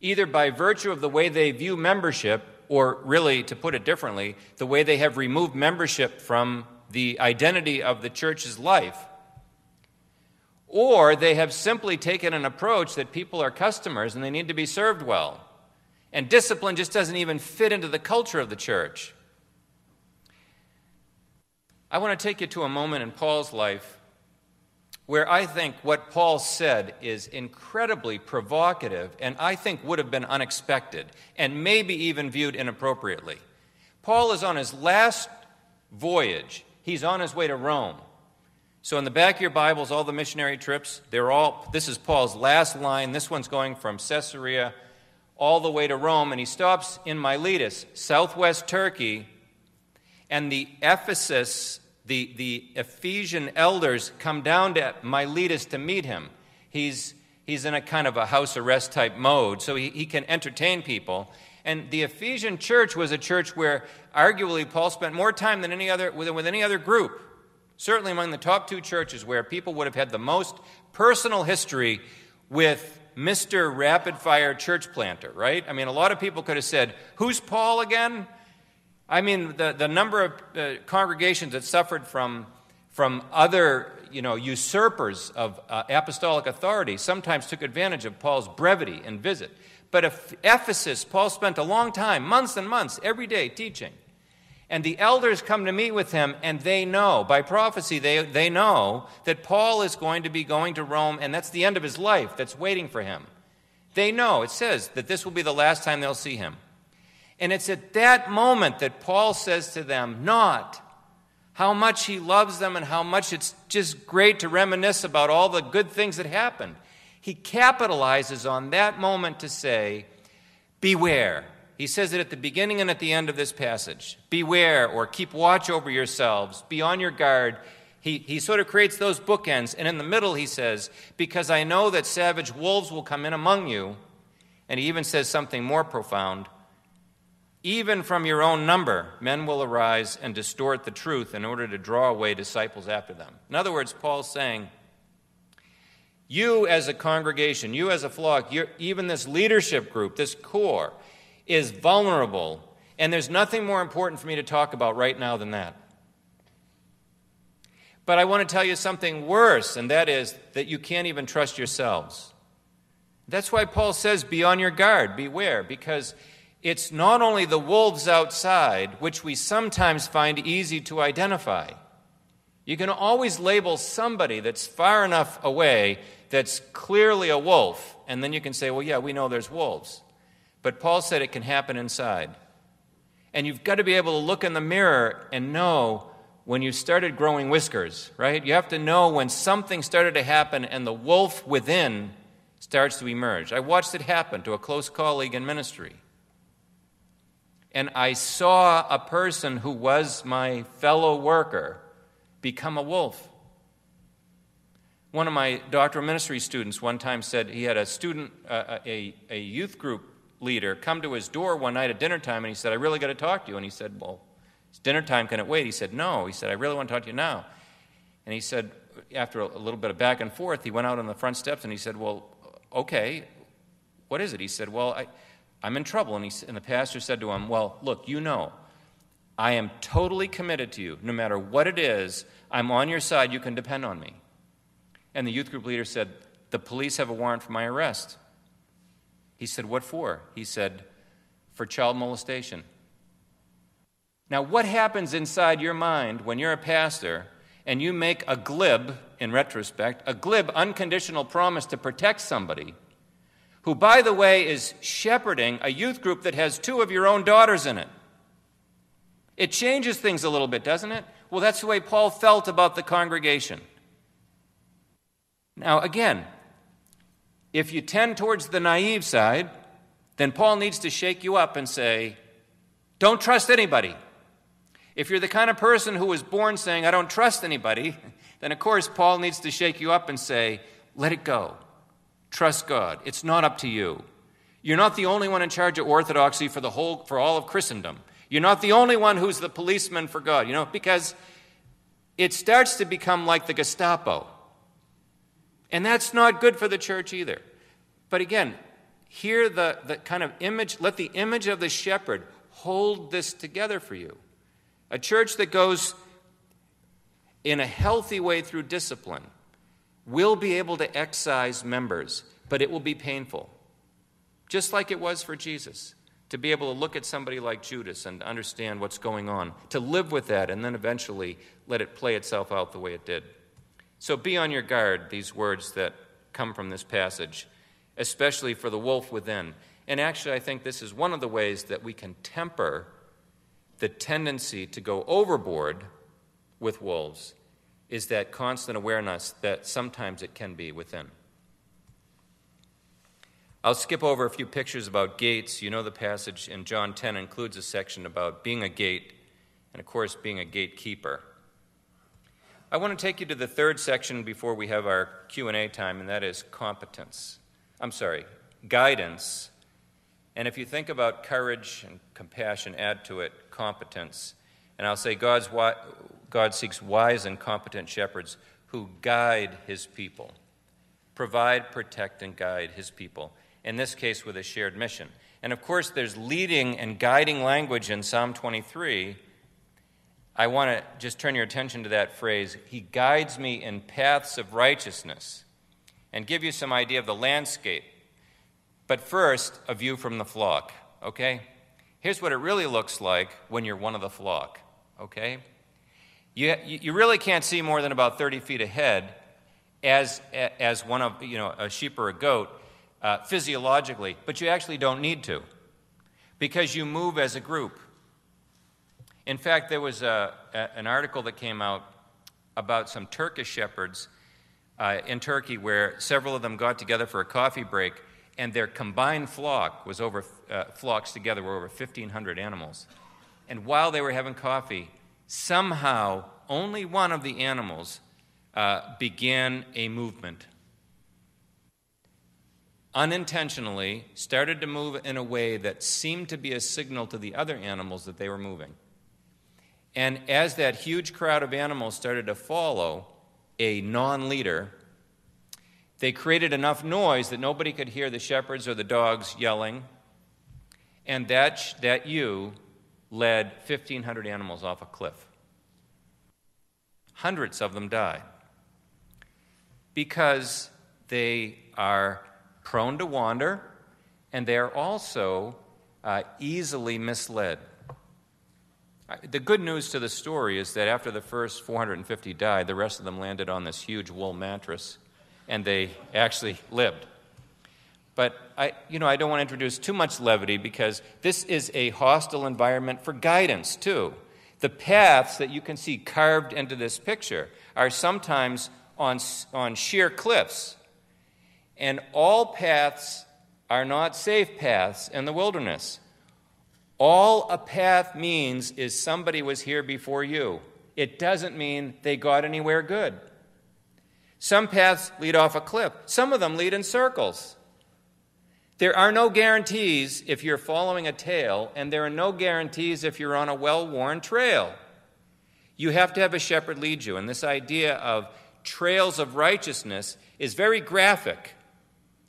either by virtue of the way they view membership, or really, to put it differently, the way they have removed membership from the identity of the church's life. Or they have simply taken an approach that people are customers and they need to be served well. And discipline just doesn't even fit into the culture of the church. I want to take you to a moment in Paul's life where I think what Paul said is incredibly provocative and I think would have been unexpected and maybe even viewed inappropriately. Paul is on his last voyage, he's on his way to Rome. So, in the back of your Bibles, all the missionary trips, they're all, this is Paul's last line. This one's going from Caesarea all the way to Rome, and he stops in Miletus, southwest Turkey, and the Ephesus, the, the Ephesian elders come down to Miletus to meet him. He's, he's in a kind of a house arrest type mode, so he, he can entertain people. And the Ephesian church was a church where arguably Paul spent more time than any other, with, with any other group. Certainly among the top two churches where people would have had the most personal history with Mr. Rapid Fire Church Planter, right? I mean, a lot of people could have said, Who's Paul again? I mean, the, the number of uh, congregations that suffered from, from other you know, usurpers of uh, apostolic authority sometimes took advantage of Paul's brevity and visit. But if Ephesus, Paul spent a long time, months and months, every day teaching. And the elders come to meet with him, and they know, by prophecy, they, they know that Paul is going to be going to Rome, and that's the end of his life that's waiting for him. They know, it says, that this will be the last time they'll see him. And it's at that moment that Paul says to them, not how much he loves them and how much it's just great to reminisce about all the good things that happened. He capitalizes on that moment to say, Beware. He says it at the beginning and at the end of this passage. Beware or keep watch over yourselves, be on your guard. He, he sort of creates those bookends. And in the middle, he says, Because I know that savage wolves will come in among you. And he even says something more profound even from your own number, men will arise and distort the truth in order to draw away disciples after them. In other words, Paul's saying, you as a congregation, you as a flock, even this leadership group, this core, is vulnerable. And there's nothing more important for me to talk about right now than that. But I want to tell you something worse, and that is that you can't even trust yourselves. That's why Paul says, Be on your guard, beware, because it's not only the wolves outside, which we sometimes find easy to identify. You can always label somebody that's far enough away that's clearly a wolf, and then you can say, well, yeah, we know there's wolves. But Paul said it can happen inside. And you've got to be able to look in the mirror and know when you started growing whiskers, right? You have to know when something started to happen and the wolf within starts to emerge. I watched it happen to a close colleague in ministry and I saw a person who was my fellow worker become a wolf. One of my doctoral ministry students one time said he had a student, uh, a, a youth group leader, come to his door one night at dinner time and he said, I really got to talk to you. And he said, Well, it's dinner time, can it wait? He said, No. He said, I really want to talk to you now. And he said, after a, little bit of back and forth, he went out on the front steps and he said, Well, okay, what is it? He said, Well, I, I'm in trouble. And, he, and the pastor said to him, Well, look, you know, I am totally committed to you. No matter what it is, I'm on your side. You can depend on me. And the youth group leader said, The police have a warrant for my arrest. He said, What for? He said, For child molestation. Now, what happens inside your mind when you're a pastor and you make a glib, in retrospect, a glib, unconditional promise to protect somebody? who, by the way, is shepherding a youth group that has two of your own daughters in it. It changes things a little bit, doesn't it? Well, that's the way Paul felt about the congregation. Now, again, if you tend towards the naive side, then Paul needs to shake you up and say, Don't trust anybody. If you're the kind of person who was born saying, I don't trust anybody, [LAUGHS] then of course Paul needs to shake you up and say, Let it go. Trust God. It's not up to you. You're not the only one in charge of orthodoxy for the whole for all of Christendom. You're not the only one who's the policeman for God, you know, because it starts to become like the Gestapo. And that's not good for the church either. But again, hear the, the kind of image, let the image of the shepherd hold this together for you. A church that goes in a healthy way through discipline will be able to excise members, but it will be painful. Just like it was for Jesus, to be able to look at somebody like Judas and understand what's going on, to live with that, and then eventually let it play itself out the way it did. So be on your guard, these words that come from this passage, especially for the wolf within. And actually, I think this is one of the ways that we can temper the tendency to go overboard with wolves is that constant awareness that sometimes it can be within. I'll skip over a few pictures about gates. You know the passage in John 10 includes a section about being a gate and, of course, being a gatekeeper. I want to take you to the third section before we have our Q&A time, and that is competence. I'm sorry, guidance. And if you think about courage and compassion, add to it competence. And I'll say God's, God seeks wise and competent shepherds who guide his people, provide, protect, and guide his people, in this case with a shared mission. And of course, there's leading and guiding language in Psalm 23. I want to just turn your attention to that phrase He guides me in paths of righteousness, and give you some idea of the landscape. But first, a view from the flock, okay? Here's what it really looks like when you're one of the flock, okay? You, you really can't see more than about 30 feet ahead as, as one of, you know, a sheep or a goat uh, physiologically, but you actually don't need to because you move as a group. In fact, there was a, a, an article that came out about some Turkish shepherds uh, in Turkey where several of them got together for a coffee break, and their combined flock was over, uh, flocks together were over 1,500 animals. And while they were having coffee, somehow only one of the animals uh, began a movement. Unintentionally, started to move in a way that seemed to be a signal to the other animals that they were moving. And as that huge crowd of animals started to follow a non leader, they created enough noise that nobody could hear the shepherds or the dogs yelling. And that, that ewe led 1,500 animals off a cliff. Hundreds of them died because they are prone to wander and they are also uh, easily misled. The good news to the story is that after the first 450 died, the rest of them landed on this huge wool mattress and they actually lived. But I, you know, I don't want to introduce too much levity because this is a hostile environment for guidance, too. The paths that you can see carved into this picture are sometimes on, on sheer cliffs. And all paths are not safe paths in the wilderness. All a path means is somebody was here before you. It doesn't mean they got anywhere good. Some paths lead off a cliff, some of them lead in circles. There are no guarantees if you're following a tail, and there are no guarantees if you're on a well worn trail. You have to have a shepherd lead you, and this idea of trails of righteousness is very graphic.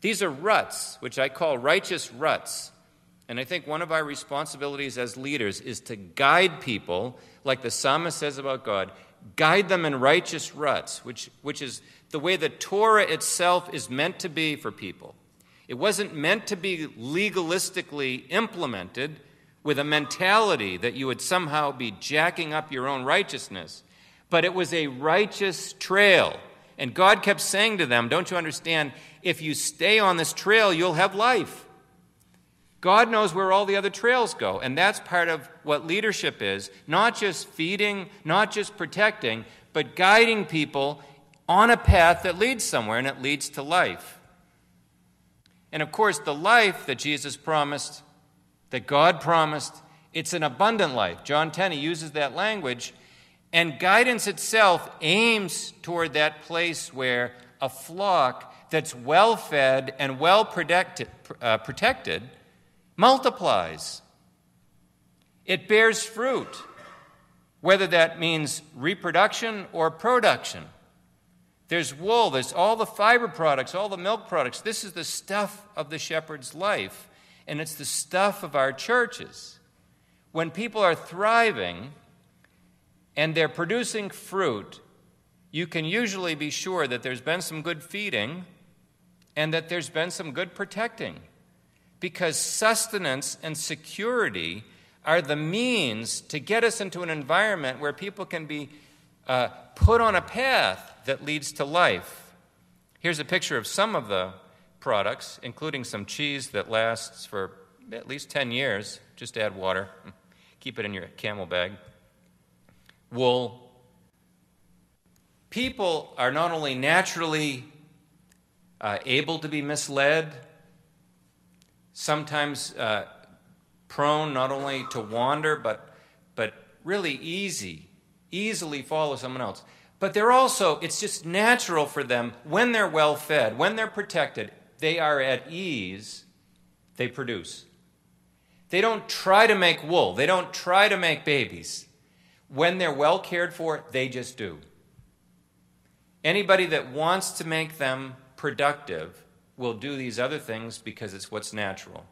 These are ruts, which I call righteous ruts. And I think one of our responsibilities as leaders is to guide people, like the psalmist says about God, guide them in righteous ruts, which, which is the way the Torah itself is meant to be for people. It wasn't meant to be legalistically implemented with a mentality that you would somehow be jacking up your own righteousness, but it was a righteous trail. And God kept saying to them, Don't you understand? If you stay on this trail, you'll have life. God knows where all the other trails go. And that's part of what leadership is not just feeding, not just protecting, but guiding people on a path that leads somewhere, and it leads to life. And of course, the life that Jesus promised, that God promised, it's an abundant life. John 10, he uses that language. And guidance itself aims toward that place where a flock that's well fed and well protected, uh, protected multiplies. It bears fruit, whether that means reproduction or production. There's wool, there's all the fiber products, all the milk products. This is the stuff of the shepherd's life, and it's the stuff of our churches. When people are thriving and they're producing fruit, you can usually be sure that there's been some good feeding and that there's been some good protecting. Because sustenance and security are the means to get us into an environment where people can be uh, put on a path that leads to life. Here's a picture of some of the products, including some cheese that lasts for at least 10 years. Just add water, [LAUGHS] keep it in your camel bag. Wool, People are not only naturally uh, able to be misled, sometimes uh, prone not only to wander, but, but really easy, easily follow someone else. But they're also, it's just natural for them when they're well fed, when they're protected, they are at ease, they produce. They don't try to make wool, they don't try to make babies. When they're well cared for, they just do. Anybody that wants to make them productive will do these other things because it's what's natural.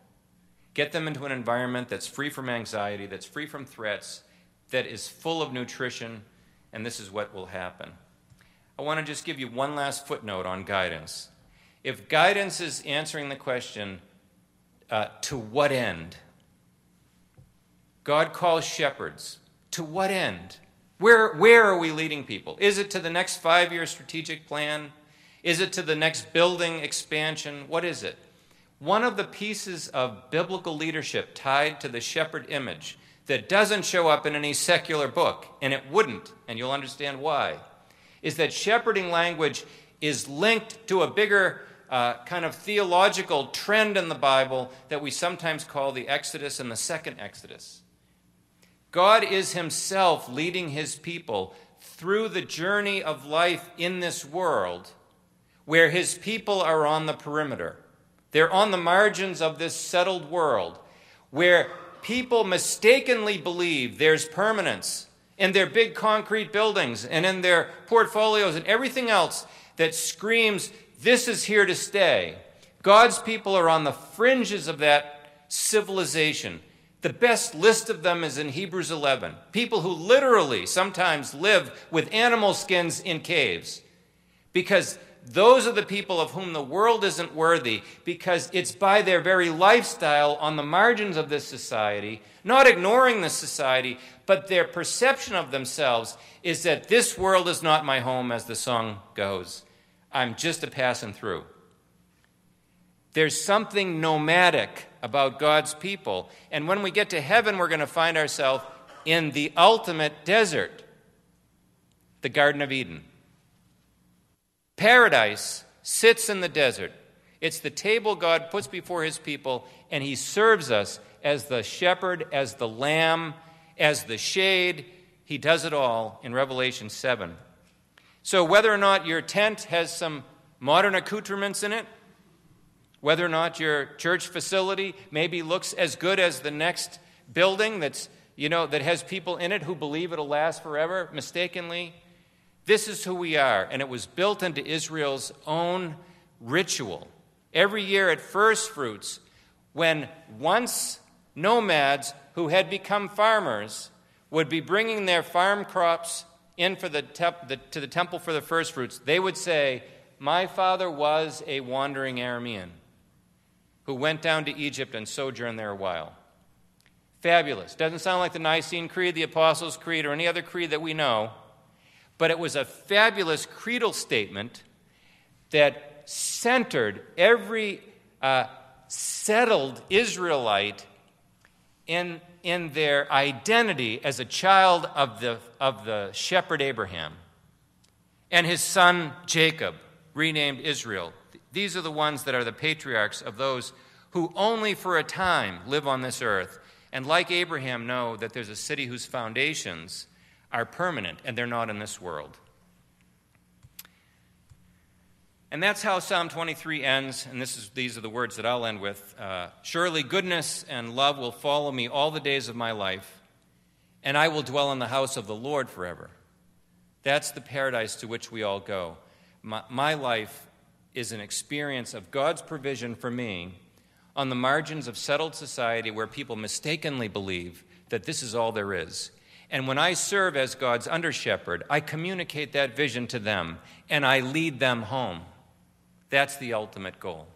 Get them into an environment that's free from anxiety, that's free from threats, that is full of nutrition, and this is what will happen. I want to just give you one last footnote on guidance. If guidance is answering the question, uh, to what end? God calls shepherds. To what end? Where, where are we leading people? Is it to the next five year strategic plan? Is it to the next building expansion? What is it? One of the pieces of biblical leadership tied to the shepherd image that doesn't show up in any secular book, and it wouldn't, and you'll understand why, is that shepherding language is linked to a bigger uh, kind of theological trend in the Bible that we sometimes call the Exodus and the second Exodus. God is Himself leading His people through the journey of life in this world where his people are on the perimeter. They're on the margins of this settled world where people mistakenly believe there's permanence in their big concrete buildings and in their portfolios and everything else that screams, this is here to stay. God's people are on the fringes of that civilization. The best list of them is in Hebrews 11. People who literally sometimes live with animal skins in caves because those are the people of whom the world isn't worthy because it's by their very lifestyle on the margins of this society, not ignoring this society, but their perception of themselves is that this world is not my home, as the song goes. I'm just a passing through. There's something nomadic about God's people. And when we get to heaven, we're going to find ourselves in the ultimate desert, the Garden of Eden. Paradise sits in the desert. It's the table God puts before his people, and he serves us as the shepherd, as the lamb, as the shade. He does it all in Revelation 7. So, whether or not your tent has some modern accoutrements in it, whether or not your church facility maybe looks as good as the next building that's, you know, that has people in it who believe it'll last forever, mistakenly, this is who we are, and it was built into Israel's own ritual. Every year at first fruits, when once nomads who had become farmers would be bringing their farm crops in for the, the, to the temple for the first fruits, they would say, My father was a wandering Aramean who went down to Egypt and sojourned there a while. Fabulous. Doesn't sound like the Nicene Creed, the Apostles' Creed, or any other creed that we know. But it was a fabulous creedal statement that centered every uh, settled Israelite in, in their identity as a child of the, of the shepherd Abraham and his son Jacob, renamed Israel. These are the ones that are the patriarchs of those who only for a time live on this earth, and like Abraham, know that there's a city whose foundations are permanent and they're not in this world. And that's how Psalm 23 ends, and this is, these are the words that I'll end with. Uh, Surely goodness and love will follow me all the days of my life, and I will dwell in the house of the Lord forever. That's the paradise to which we all go. My, my life is an experience of God's provision for me on the margins of settled society where people mistakenly believe that this is all there is. And when I serve as God's under shepherd, I communicate that vision to them and I lead them home. That's the ultimate goal.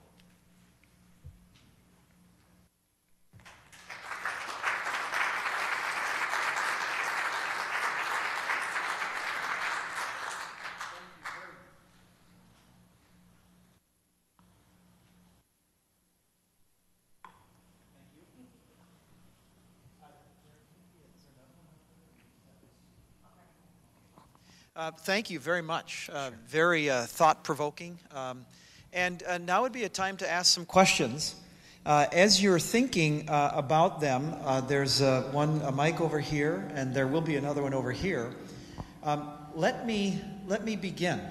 Uh, thank you very much. Uh, very uh, thought provoking. Um, and uh, now would be a time to ask some questions. Uh, as you're thinking uh, about them, there's one a mic over here, and there will be another one over here. Um, let me let me begin,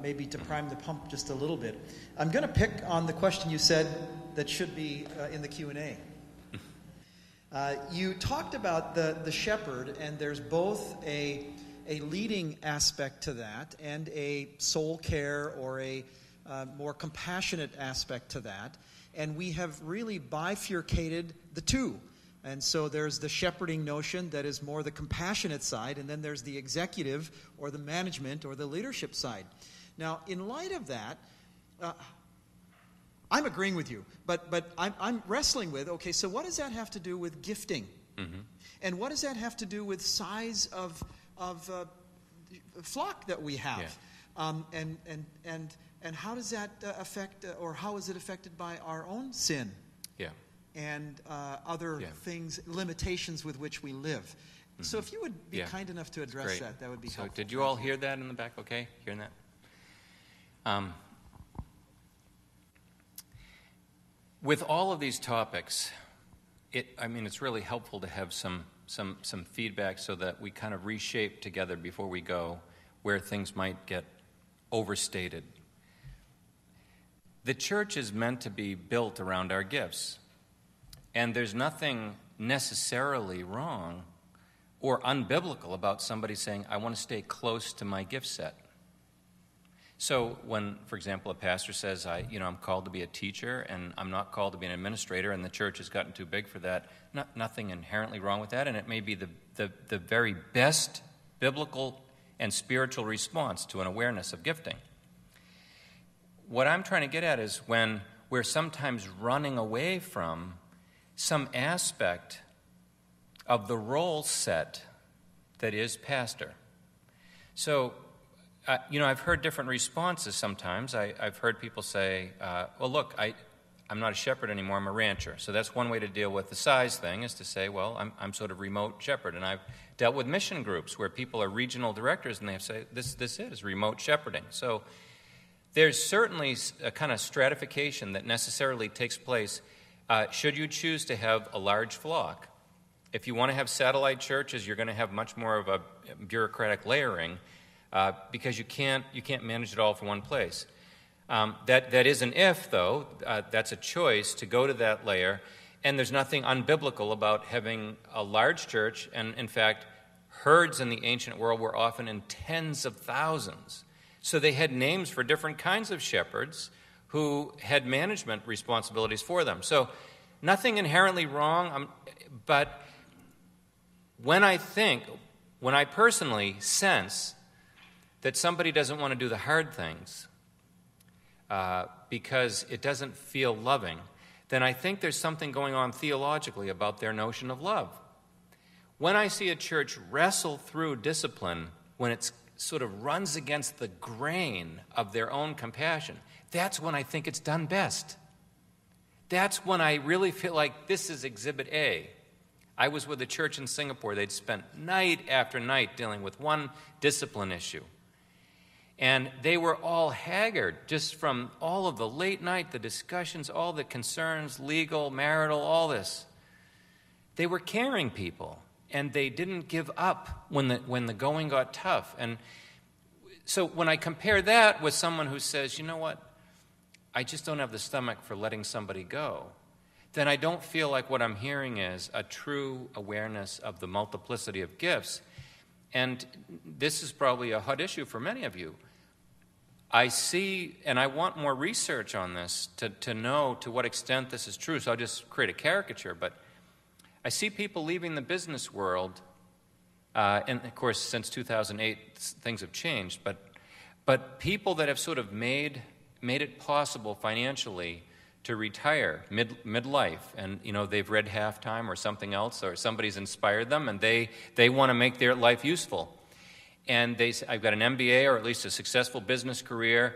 maybe to prime the pump just a little bit. I'm going to pick on the question you said that should be in the Q and A. [LAUGHS] Uh, you talked about the, the shepherd, and there's both a, a leading aspect to that and a soul care or a uh, more compassionate aspect to that. And we have really bifurcated the two. And so there's the shepherding notion that is more the compassionate side, and then there's the executive or the management or the leadership side. Now, in light of that, uh, I'm agreeing with you, but, but I'm, I'm wrestling with okay, so what does that have to do with gifting? Mm-hmm. And what does that have to do with size of, of uh, flock that we have? Yeah. Um, and, and, and, and how does that uh, affect, uh, or how is it affected by our own sin? Yeah. And uh, other yeah. things, limitations with which we live. Mm-hmm. So if you would be yeah. kind enough to address that, that would be so helpful. Did you all hear that in the back? Okay, hearing that? Um, With all of these topics, it, I mean, it's really helpful to have some, some, some feedback so that we kind of reshape together before we go where things might get overstated. The church is meant to be built around our gifts, and there's nothing necessarily wrong or unbiblical about somebody saying, I want to stay close to my gift set. So when, for example, a pastor says, I, you know, I'm called to be a teacher and I'm not called to be an administrator and the church has gotten too big for that, not, nothing inherently wrong with that. And it may be the, the, the very best biblical and spiritual response to an awareness of gifting. What I'm trying to get at is when we're sometimes running away from some aspect of the role set that is pastor. So uh, you know, I've heard different responses sometimes. I, have heard people say, uh, well, look, I, I'm not a shepherd anymore, I'm a rancher. So that's one way to deal with the size thing, is to say, well, I'm, I'm sort of remote shepherd. And I've dealt with mission groups where people are regional directors and they say, this, this is remote shepherding. So there's certainly a kind of stratification that necessarily takes place uh, should you choose to have a large flock. If you want to have satellite churches, you're going to have much more of a bureaucratic layering uh, because you can't, you can't manage it all from one place. Um, that, that is an if, though. Uh, that's a choice to go to that layer. And there's nothing unbiblical about having a large church. And in fact, herds in the ancient world were often in tens of thousands. So they had names for different kinds of shepherds who had management responsibilities for them. So nothing inherently wrong. Um, but when I think, when I personally sense that somebody doesn't want to do the hard things uh, because it doesn't feel loving, then I think there's something going on theologically about their notion of love. When I see a church wrestle through discipline when it sort of runs against the grain of their own compassion, that's when I think it's done best. That's when I really feel like this is exhibit A. I was with a church in Singapore. They'd spent night after night dealing with one discipline issue. And they were all haggard just from all of the late night, the discussions, all the concerns, legal, marital, all this. They were caring people, and they didn't give up when the, when the going got tough. And so when I compare that with someone who says, you know what, I just don't have the stomach for letting somebody go, then I don't feel like what I'm hearing is a true awareness of the multiplicity of gifts and this is probably a hot issue for many of you. I see, and I want more research on this to, to know to what extent this is true, so I'll just create a caricature. But I see people leaving the business world, uh, and of course, since 2008, things have changed, but, but people that have sort of made, made it possible financially to retire mid midlife and you know they've read halftime or something else or somebody's inspired them and they they want to make their life useful and they I've got an MBA or at least a successful business career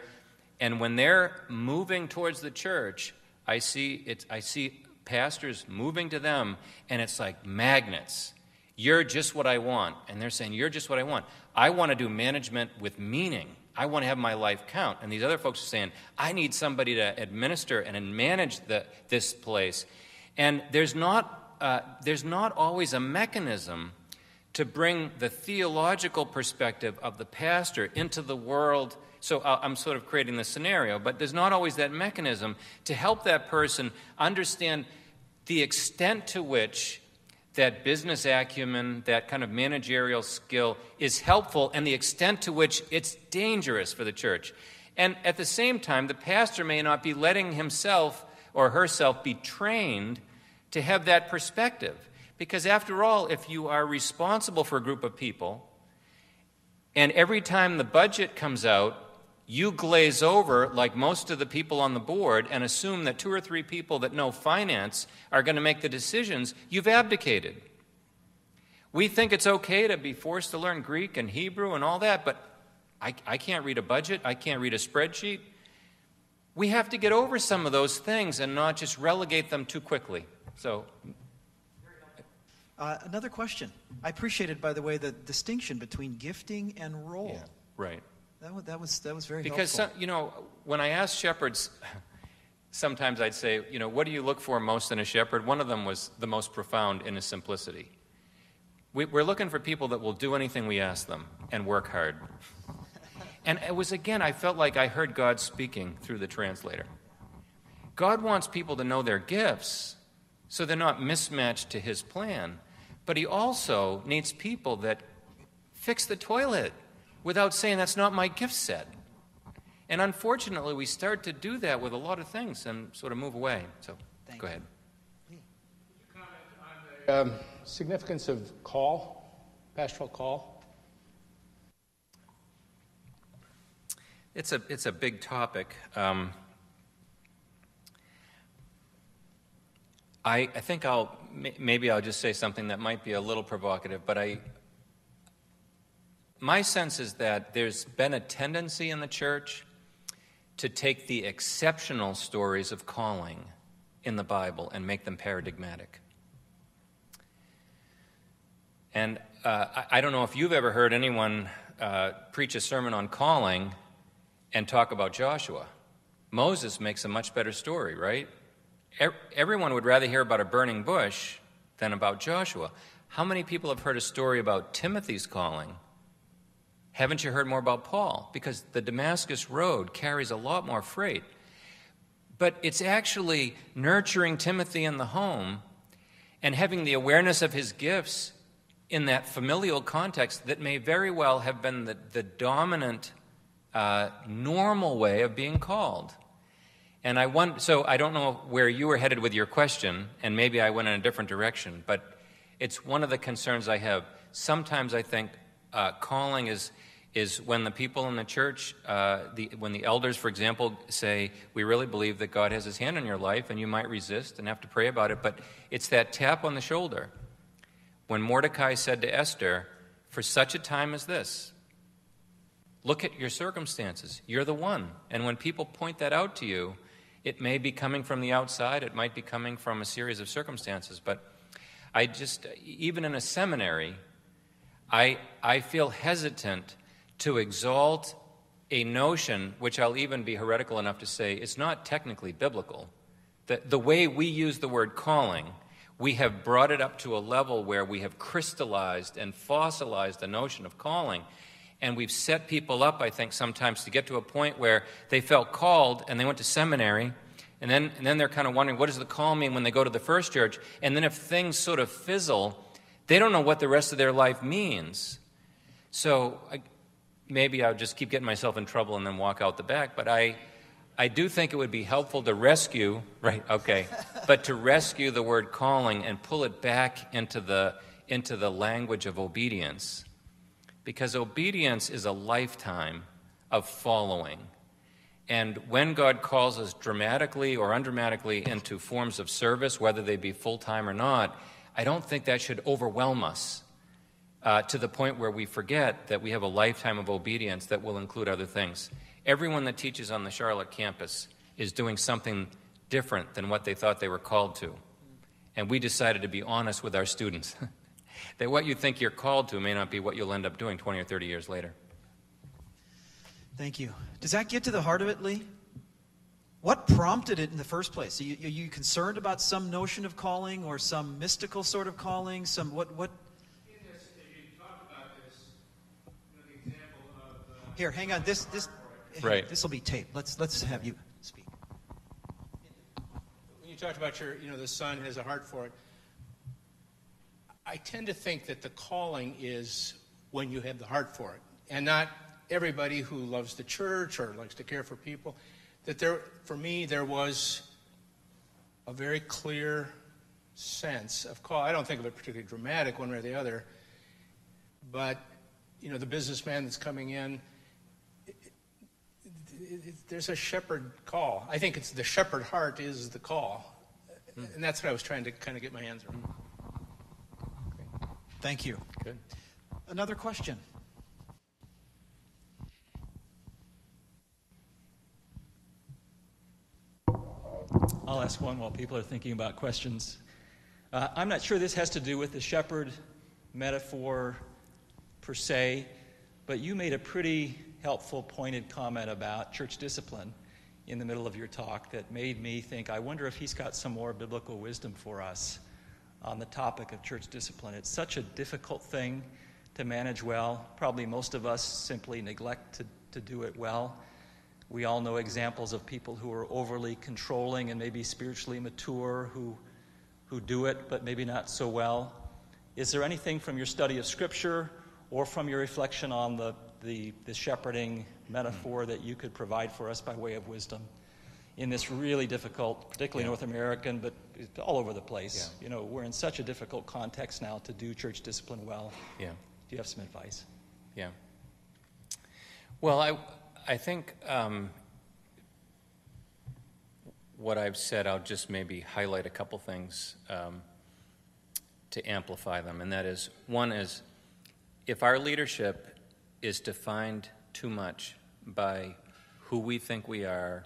and when they're moving towards the church I see it I see pastors moving to them and it's like magnets You're just what I want. And they're saying, You're just what I want. I want to do management with meaning. I want to have my life count. And these other folks are saying, I need somebody to administer and manage the, this place. And there's not, uh, there's not always a mechanism to bring the theological perspective of the pastor into the world. So uh, I'm sort of creating the scenario, but there's not always that mechanism to help that person understand the extent to which that business acumen, that kind of managerial skill is helpful, and the extent to which it's dangerous for the church. And at the same time, the pastor may not be letting himself or herself be trained to have that perspective. Because after all, if you are responsible for a group of people, and every time the budget comes out, you glaze over, like most of the people on the board, and assume that two or three people that know finance are going to make the decisions, you've abdicated. We think it's okay to be forced to learn Greek and Hebrew and all that, but I, I can't read a budget, I can't read a spreadsheet. We have to get over some of those things and not just relegate them too quickly. So, uh, another question. I appreciated, by the way, the distinction between gifting and role. yeah, right. That was, that was, that was very Because, some, you know, when I asked shepherds, [LAUGHS] sometimes I'd say, you know, what do you look for most in a shepherd? One of them was the most profound in his simplicity. We, we're looking for people that will do anything we ask them and work hard. And it was, again, I felt like I heard God speaking through the translator. God wants people to know their gifts so they're not mismatched to his plan. But he also needs people that fix the toilet without saying that's not my gift set. And unfortunately, we start to do that with a lot of things and sort of move away. So Thank go you. ahead. Um, significance of call, pastoral call. It's a, it's a big topic. Um, I, I think I'll maybe I'll just say something that might be a little provocative, but I my sense is that there's been a tendency in the church to take the exceptional stories of calling in the Bible and make them paradigmatic. And uh, I, don't know if you've ever heard anyone uh, preach a sermon on calling and talk about Joshua. Moses makes a much better story, right? Everyone would rather hear about a burning bush than about Joshua. How many people have heard a story about Timothy's calling? Haven't you heard more about Paul? Because the Damascus Road carries a lot more freight. But it's actually nurturing Timothy in the home and having the awareness of his gifts in that familial context that may very well have been the, the dominant, uh, normal way of being called. And I want, so I don't know where you were headed with your question, and maybe I went in a different direction, but it's one of the concerns I have. Sometimes I think uh, calling is is when the people in the church, uh, the, when the elders, for example, say, We really believe that God has his hand on your life, and you might resist and have to pray about it, but it's that tap on the shoulder. When Mordecai said to Esther, For such a time as this, look at your circumstances. You're the one. And when people point that out to you, it may be coming from the outside, it might be coming from a series of circumstances, but I just, even in a seminary, I, I feel hesitant to exalt a notion, which I'll even be heretical enough to say is not technically biblical. That the way we use the word calling, we have brought it up to a level where we have crystallized and fossilized the notion of calling. And we've set people up, I think, sometimes to get to a point where they felt called and they went to seminary. And then, and then they're kind of wondering, what does the call mean when they go to the first church? And then if things sort of fizzle, they don't know what the rest of their life means. So maybe I'll just keep getting myself in trouble and then walk out the back. But I, I do think it would be helpful to rescue, [LAUGHS] right, okay, but to rescue the word calling and pull it back into the, into the language of obedience. Because obedience is a lifetime of following. And when God calls us dramatically or undramatically into forms of service, whether they be full time or not, I don't think that should overwhelm us uh, to the point where we forget that we have a lifetime of obedience that will include other things. Everyone that teaches on the Charlotte campus is doing something different than what they thought they were called to. And we decided to be honest with our students. [LAUGHS] that what you think you're called to may not be what you'll end up doing 20 or 30 years later. Thank you. Does that get to the heart of it, Lee? What prompted it in the first place? Are you, are you concerned about some notion of calling or some mystical sort of calling? Some what? What? Here, hang on. This this Right. This will be taped. Let's let's have you speak. When you talked about your, you know, the son has a heart for it, I tend to think that the calling is when you have the heart for it, and not everybody who loves the church or likes to care for people. That there, for me, there was a very clear sense of call. I don't think of it particularly dramatic one way or the other, but you know, the businessman that's coming in. It- There's a shepherd call. I think it's the shepherd heart is the call, and that's what I was trying to kind of get my hands around. Thank you. Good. Another question. I'll ask one while people are thinking about questions. Uh, I'm not sure this has to do with the shepherd metaphor per se, but you made a pretty helpful, pointed comment about church discipline in the middle of your talk that made me think, I wonder if he's got some more biblical wisdom for us on the topic of church discipline. It's such a difficult thing to manage well. Probably most of us simply neglect to, to do it well. We all know examples of people who are overly controlling and maybe spiritually mature who, who do it, but maybe not so well. Is there anything from your study of Scripture or from your reflection on the, the, the shepherding metaphor that you could provide for us by way of wisdom in this really difficult, particularly Yeah. North American, but all over the place? Yeah. You know, we're in such a difficult context now to do church discipline well. Yeah. Do you have some advice? Yeah. Well, I, I think um, what I've said, I'll just maybe highlight a couple things um, to amplify them. And that is one is if our leadership is defined too much by who we think we are,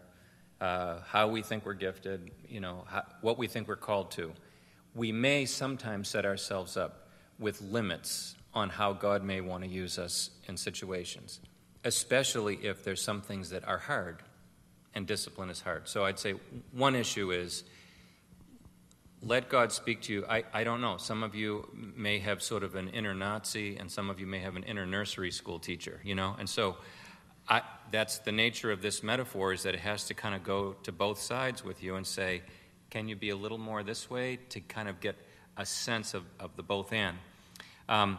uh, how we think we're gifted, you know, how, what we think we're called to, we may sometimes set ourselves up with limits on how God may want to use us in situations, especially if there's some things that are hard and discipline is hard. So I'd say one issue is let God speak to you. I, I don't know. Some of you may have sort of an inner Nazi, and some of you may have an inner nursery school teacher, you know? And so I, that's the nature of this metaphor is that it has to kind of go to both sides with you and say, can you be a little more this way to kind of get a sense of, of the both and? Um,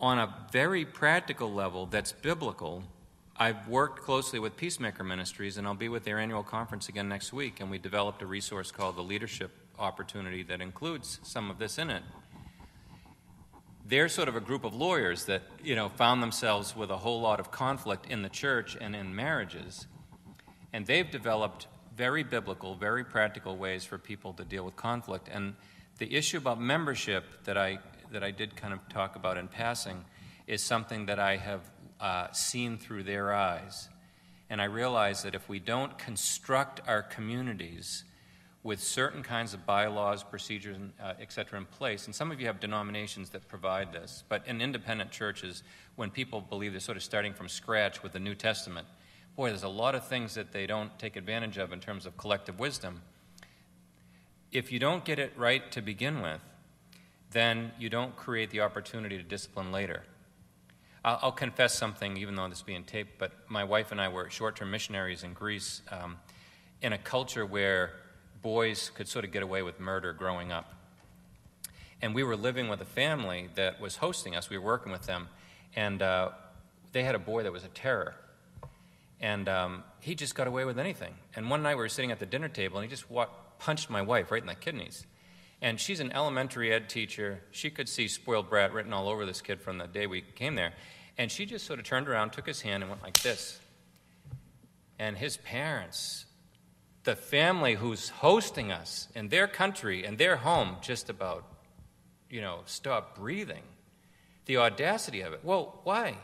on a very practical level that's biblical, I've worked closely with Peacemaker Ministries, and I'll be with their annual conference again next week, and we developed a resource called the Leadership Opportunity that includes some of this in it. They're sort of a group of lawyers that, you know, found themselves with a whole lot of conflict in the church and in marriages, and they've developed very biblical, very practical ways for people to deal with conflict. And the issue about membership that I that I did kind of talk about in passing is something that I have uh, seen through their eyes. And I realize that if we don't construct our communities with certain kinds of bylaws, procedures, uh, et cetera, in place, and some of you have denominations that provide this, but in independent churches, when people believe they're sort of starting from scratch with the New Testament, boy, there's a lot of things that they don't take advantage of in terms of collective wisdom. If you don't get it right to begin with, then you don't create the opportunity to discipline later. I'll, I'll confess something, even though this is being taped, but my wife and I were short term missionaries in Greece um, in a culture where boys could sort of get away with murder growing up. And we were living with a family that was hosting us, we were working with them, and uh, they had a boy that was a terror. And um, he just got away with anything. And one night we were sitting at the dinner table, and he just wa- punched my wife right in the kidneys. And she's an elementary ed teacher. She could see spoiled brat written all over this kid from the day we came there. And she just sort of turned around, took his hand, and went like this. And his parents, the family who's hosting us in their country and their home, just about, you know, stop breathing. The audacity of it. Well, why?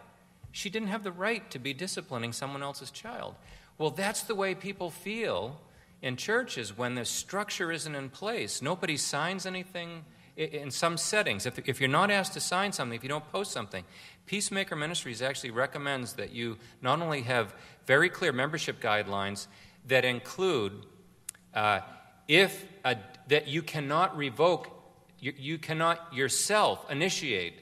She didn't have the right to be disciplining someone else's child. Well, that's the way people feel in churches when the structure isn't in place. Nobody signs anything. in some settings, if, if you're not asked to sign something, if you don't post something, Peacemaker Ministries actually recommends that you not only have very clear membership guidelines that include uh, if a, that you cannot revoke, you, you cannot yourself initiate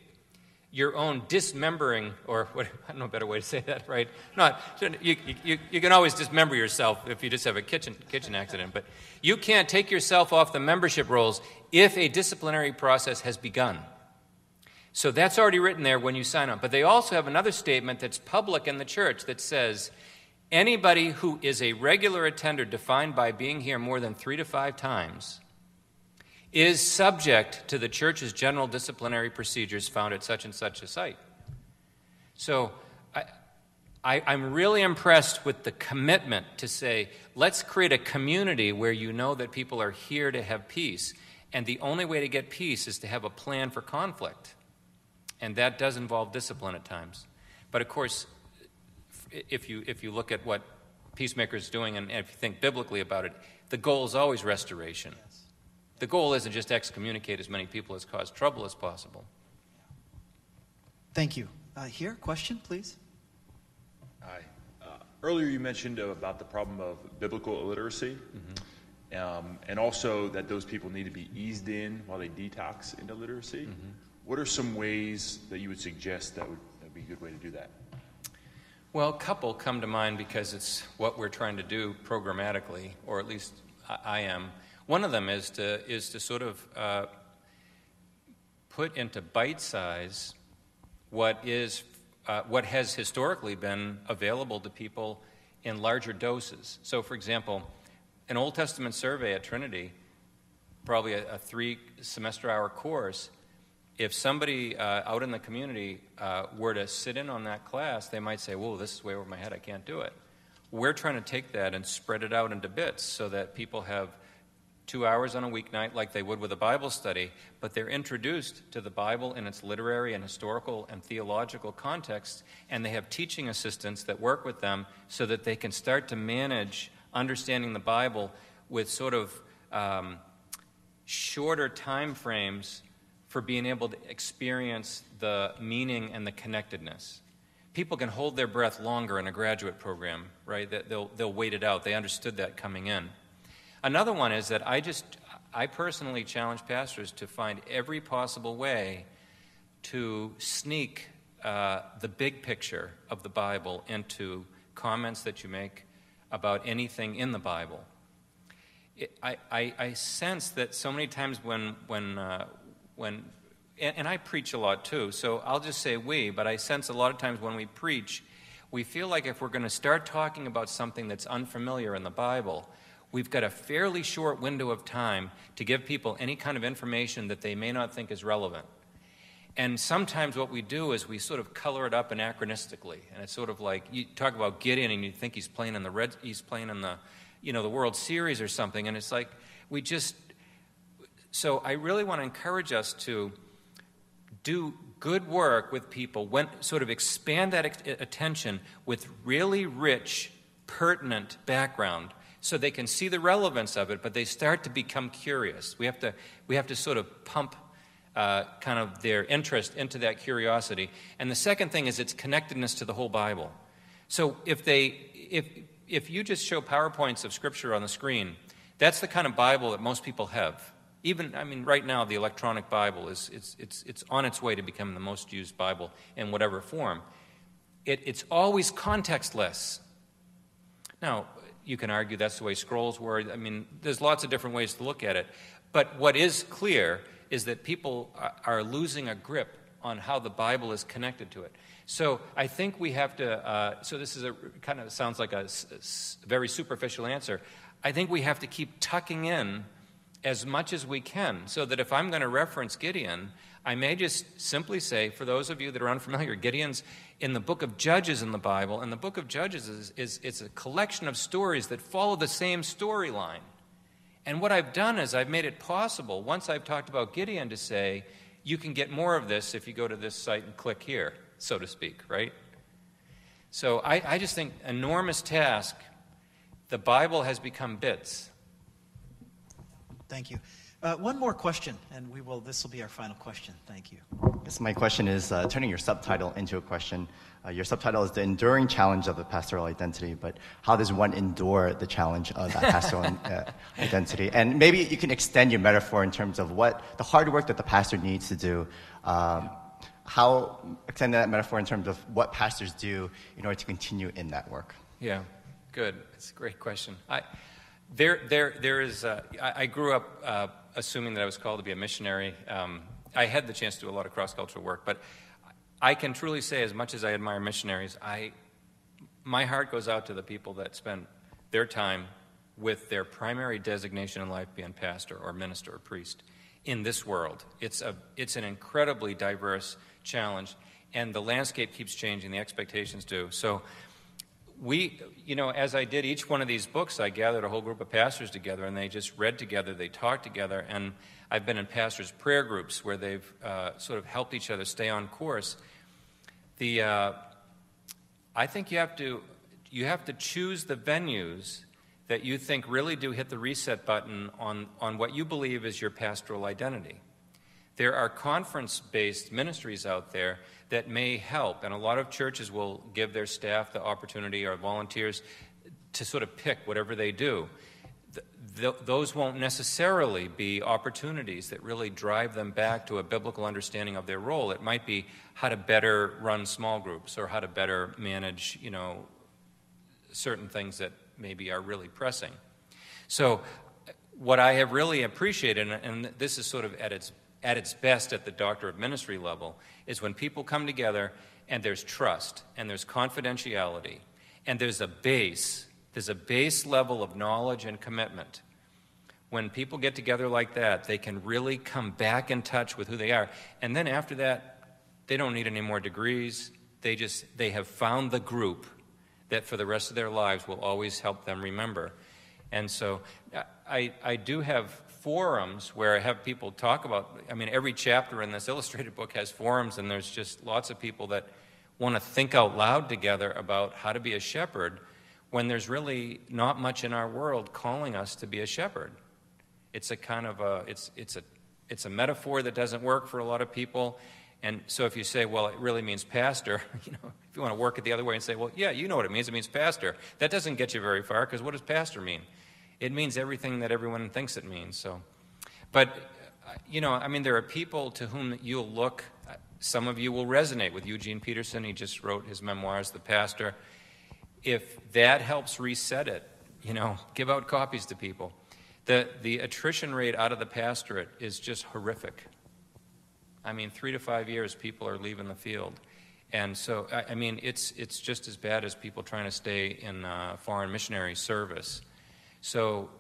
your own dismembering, or [LAUGHS] what, I don't know a better way to say that, right? Not, you, you, you can always dismember yourself if you just have a kitchen, kitchen accident, but you can't take yourself off the membership rolls if a disciplinary process has begun. So that's already written there when you sign up. But they also have another statement that's public in the church that says anybody who is a regular attender, defined by being here more than three to five times, is subject to the church's general disciplinary procedures found at such and such a site. So I, am really impressed with the commitment to say, let's create a community where you know that people are here to have peace. And the only way to get peace is to have a plan for conflict. And that does involve discipline at times. But of course, if you, if you look at what Peacemaker's doing and if you think biblically about it, the goal is always restoration. Yes. The goal isn't just to excommunicate as many people as cause trouble as possible. Thank you. Uh, here, question, please. Hi. Uh, earlier, you mentioned about the problem of biblical illiteracy, mm-hmm. um, and also that those people need to be eased in while they detox into literacy. Mm-hmm. What are some ways that you would suggest that would be a good way to do that? Well, a couple come to mind because it's what we're trying to do programmatically, or at least I am. One of them is to, is to sort of uh, put into bite size what, is, uh, what has historically been available to people in larger doses. So, for example, an Old Testament survey at Trinity, probably a, a three semester hour course, if somebody uh, out in the community uh, were to sit in on that class, they might say, Whoa, this is way over my head, I can't do it. We're trying to take that and spread it out into bits so that people have two hours on a weeknight like they would with a Bible study, but they're introduced to the Bible in its literary and historical and theological context, and they have teaching assistants that work with them so that they can start to manage understanding the Bible with sort of um, shorter time frames for being able to experience the meaning and the connectedness. People can hold their breath longer in a graduate program, right? That they'll, they'll wait it out. They understood that coming in. Another one is that I just, I personally challenge pastors to find every possible way to sneak uh, the big picture of the Bible into comments that you make about anything in the Bible. It, I, I, I, sense that so many times when, when, uh, when and, and I preach a lot too, so I'll just say we, but I sense a lot of times when we preach, we feel like if we're going to start talking about something that's unfamiliar in the Bible, we've got a fairly short window of time to give people any kind of information that they may not think is relevant. And sometimes what we do is we sort of color it up anachronistically. And it's sort of like you talk about Gideon and you think he's playing in the red he's playing in the you know the World Series or something and it's like we just so I really want to encourage us to do good work with people when sort of expand that attention with really rich pertinent background so they can see the relevance of it, but they start to become curious. We have to, we have to sort of pump uh, kind of their interest into that curiosity. And the second thing is its connectedness to the whole Bible. So if they, if, if you just show PowerPoints of Scripture on the screen, that's the kind of Bible that most people have. Even, I mean, right now, the electronic Bible is it's, it's, it's on its way to become the most used Bible in whatever form. It, it's always contextless. Now, you can argue that's the way scrolls were. I mean, there's lots of different ways to look at it. But what is clear is that people are losing a grip on how the Bible is connected to it. So I think we have to, uh, so this is a kind of sounds like a, a very superficial answer. I think we have to keep tucking in as much as we can so that if I'm going to reference Gideon, I may just simply say, for those of you that are unfamiliar, Gideon's in the book of Judges in the Bible, and the book of Judges is, is it's a collection of stories that follow the same storyline. And what I've done is I've made it possible, once I've talked about Gideon, to say, you can get more of this if you go to this site and click here, so to speak, right? So I, I just think enormous task. The Bible has become bits. Thank you. Uh, one more question, and we will. This will be our final question. Thank you. Yes, my question is uh, turning your subtitle into a question. Uh, your subtitle is the enduring challenge of the pastoral identity, but how does one endure the challenge of that pastoral [LAUGHS] uh, identity? And maybe you can extend your metaphor in terms of what the hard work that the pastor needs to do. Um, how extend that metaphor in terms of what pastors do in order to continue in that work? Yeah, good. It's a great question. I, there, there, there is. Uh, I, I, grew up uh, assuming that I was called to be a missionary. Um, I had the chance to do a lot of cross-cultural work, but I can truly say, as much as I admire missionaries, I, my heart goes out to the people that spend their time with their primary designation in life being pastor or minister or priest in this world. It's, a, it's an incredibly diverse challenge, and the landscape keeps changing, the expectations do. So, we, you know, as I did each one of these books, I gathered a whole group of pastors together, and they just read together, they talked together, and I've been in pastors' prayer groups where they've uh, sort of helped each other stay on course. The, uh, I think you have to, you have to choose the venues that you think really do hit the reset button on, on what you believe is your pastoral identity. There are conference based ministries out there that may help, and a lot of churches will give their staff the opportunity or volunteers to sort of pick whatever they do. Th- those won't necessarily be opportunities that really drive them back to a biblical understanding of their role. It might be how to better run small groups or how to better manage, you know, certain things that maybe are really pressing. So, what I have really appreciated, and this is sort of at its, at its best at the doctor of ministry level, is when people come together and there's trust and there's confidentiality and there's a base, there's a base level of knowledge and commitment. When people get together like that, they can really come back in touch with who they are. And then after that, they don't need any more degrees. They just they have found the group that for the rest of their lives will always help them remember. And so I, I do have forums where I have people talk about, I mean, every chapter in this [LAUGHS] illustrated book has forums, and there's just lots of people that want to think out loud together about how to be a shepherd when there's really not much in our world calling us to be a shepherd. It's a kind of a, it's, it's a, it's a metaphor that doesn't work for a lot of people. And so if you say, well, it really means pastor, [LAUGHS] you know, if you want to work it the other way and say, well, yeah, you know what it means, it means pastor, that doesn't get you very far because what does pastor mean? It means everything that everyone thinks it means. So, but, you know, I mean, there are people to whom you'll look, some of you will resonate with Eugene Peterson. He just wrote his memoirs, The Pastor. If that helps reset it, you know, give out copies to people. The, the attrition rate out of the pastorate is just horrific. I mean, three to five years, people are leaving the field. And so, I, I mean, it's, it's just as bad as people trying to stay in uh, foreign missionary service. So,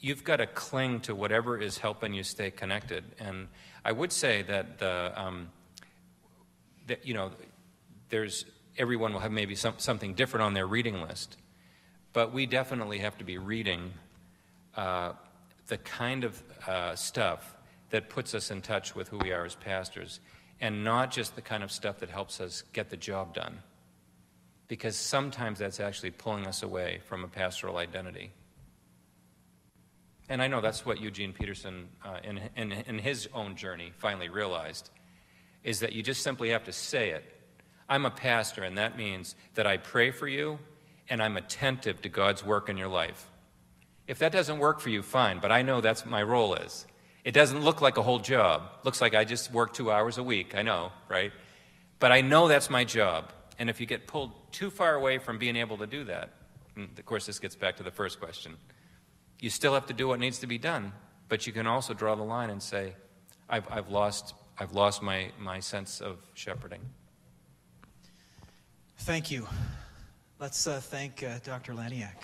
you've got to cling to whatever is helping you stay connected. And I would say that the, um, that, you know, there's, everyone will have maybe some, something different on their reading list. But we definitely have to be reading uh, the kind of uh, stuff that puts us in touch with who we are as pastors, and not just the kind of stuff that helps us get the job done. Because sometimes that's actually pulling us away from a pastoral identity. And I know that's what Eugene Peterson, uh, in, in, in his own journey, finally realized is that you just simply have to say it. I'm a pastor, and that means that I pray for you and I'm attentive to God's work in your life. If that doesn't work for you, fine, but I know that's what my role is. It doesn't look like a whole job. Looks like I just work two hours a week. I know, right? But I know that's my job. And if you get pulled too far away from being able to do that, of course, this gets back to the first question, you still have to do what needs to be done. But you can also draw the line and say, I've, I've lost, I've lost my, my sense of shepherding. Thank you. Let's uh, thank uh, Dr. Laniak.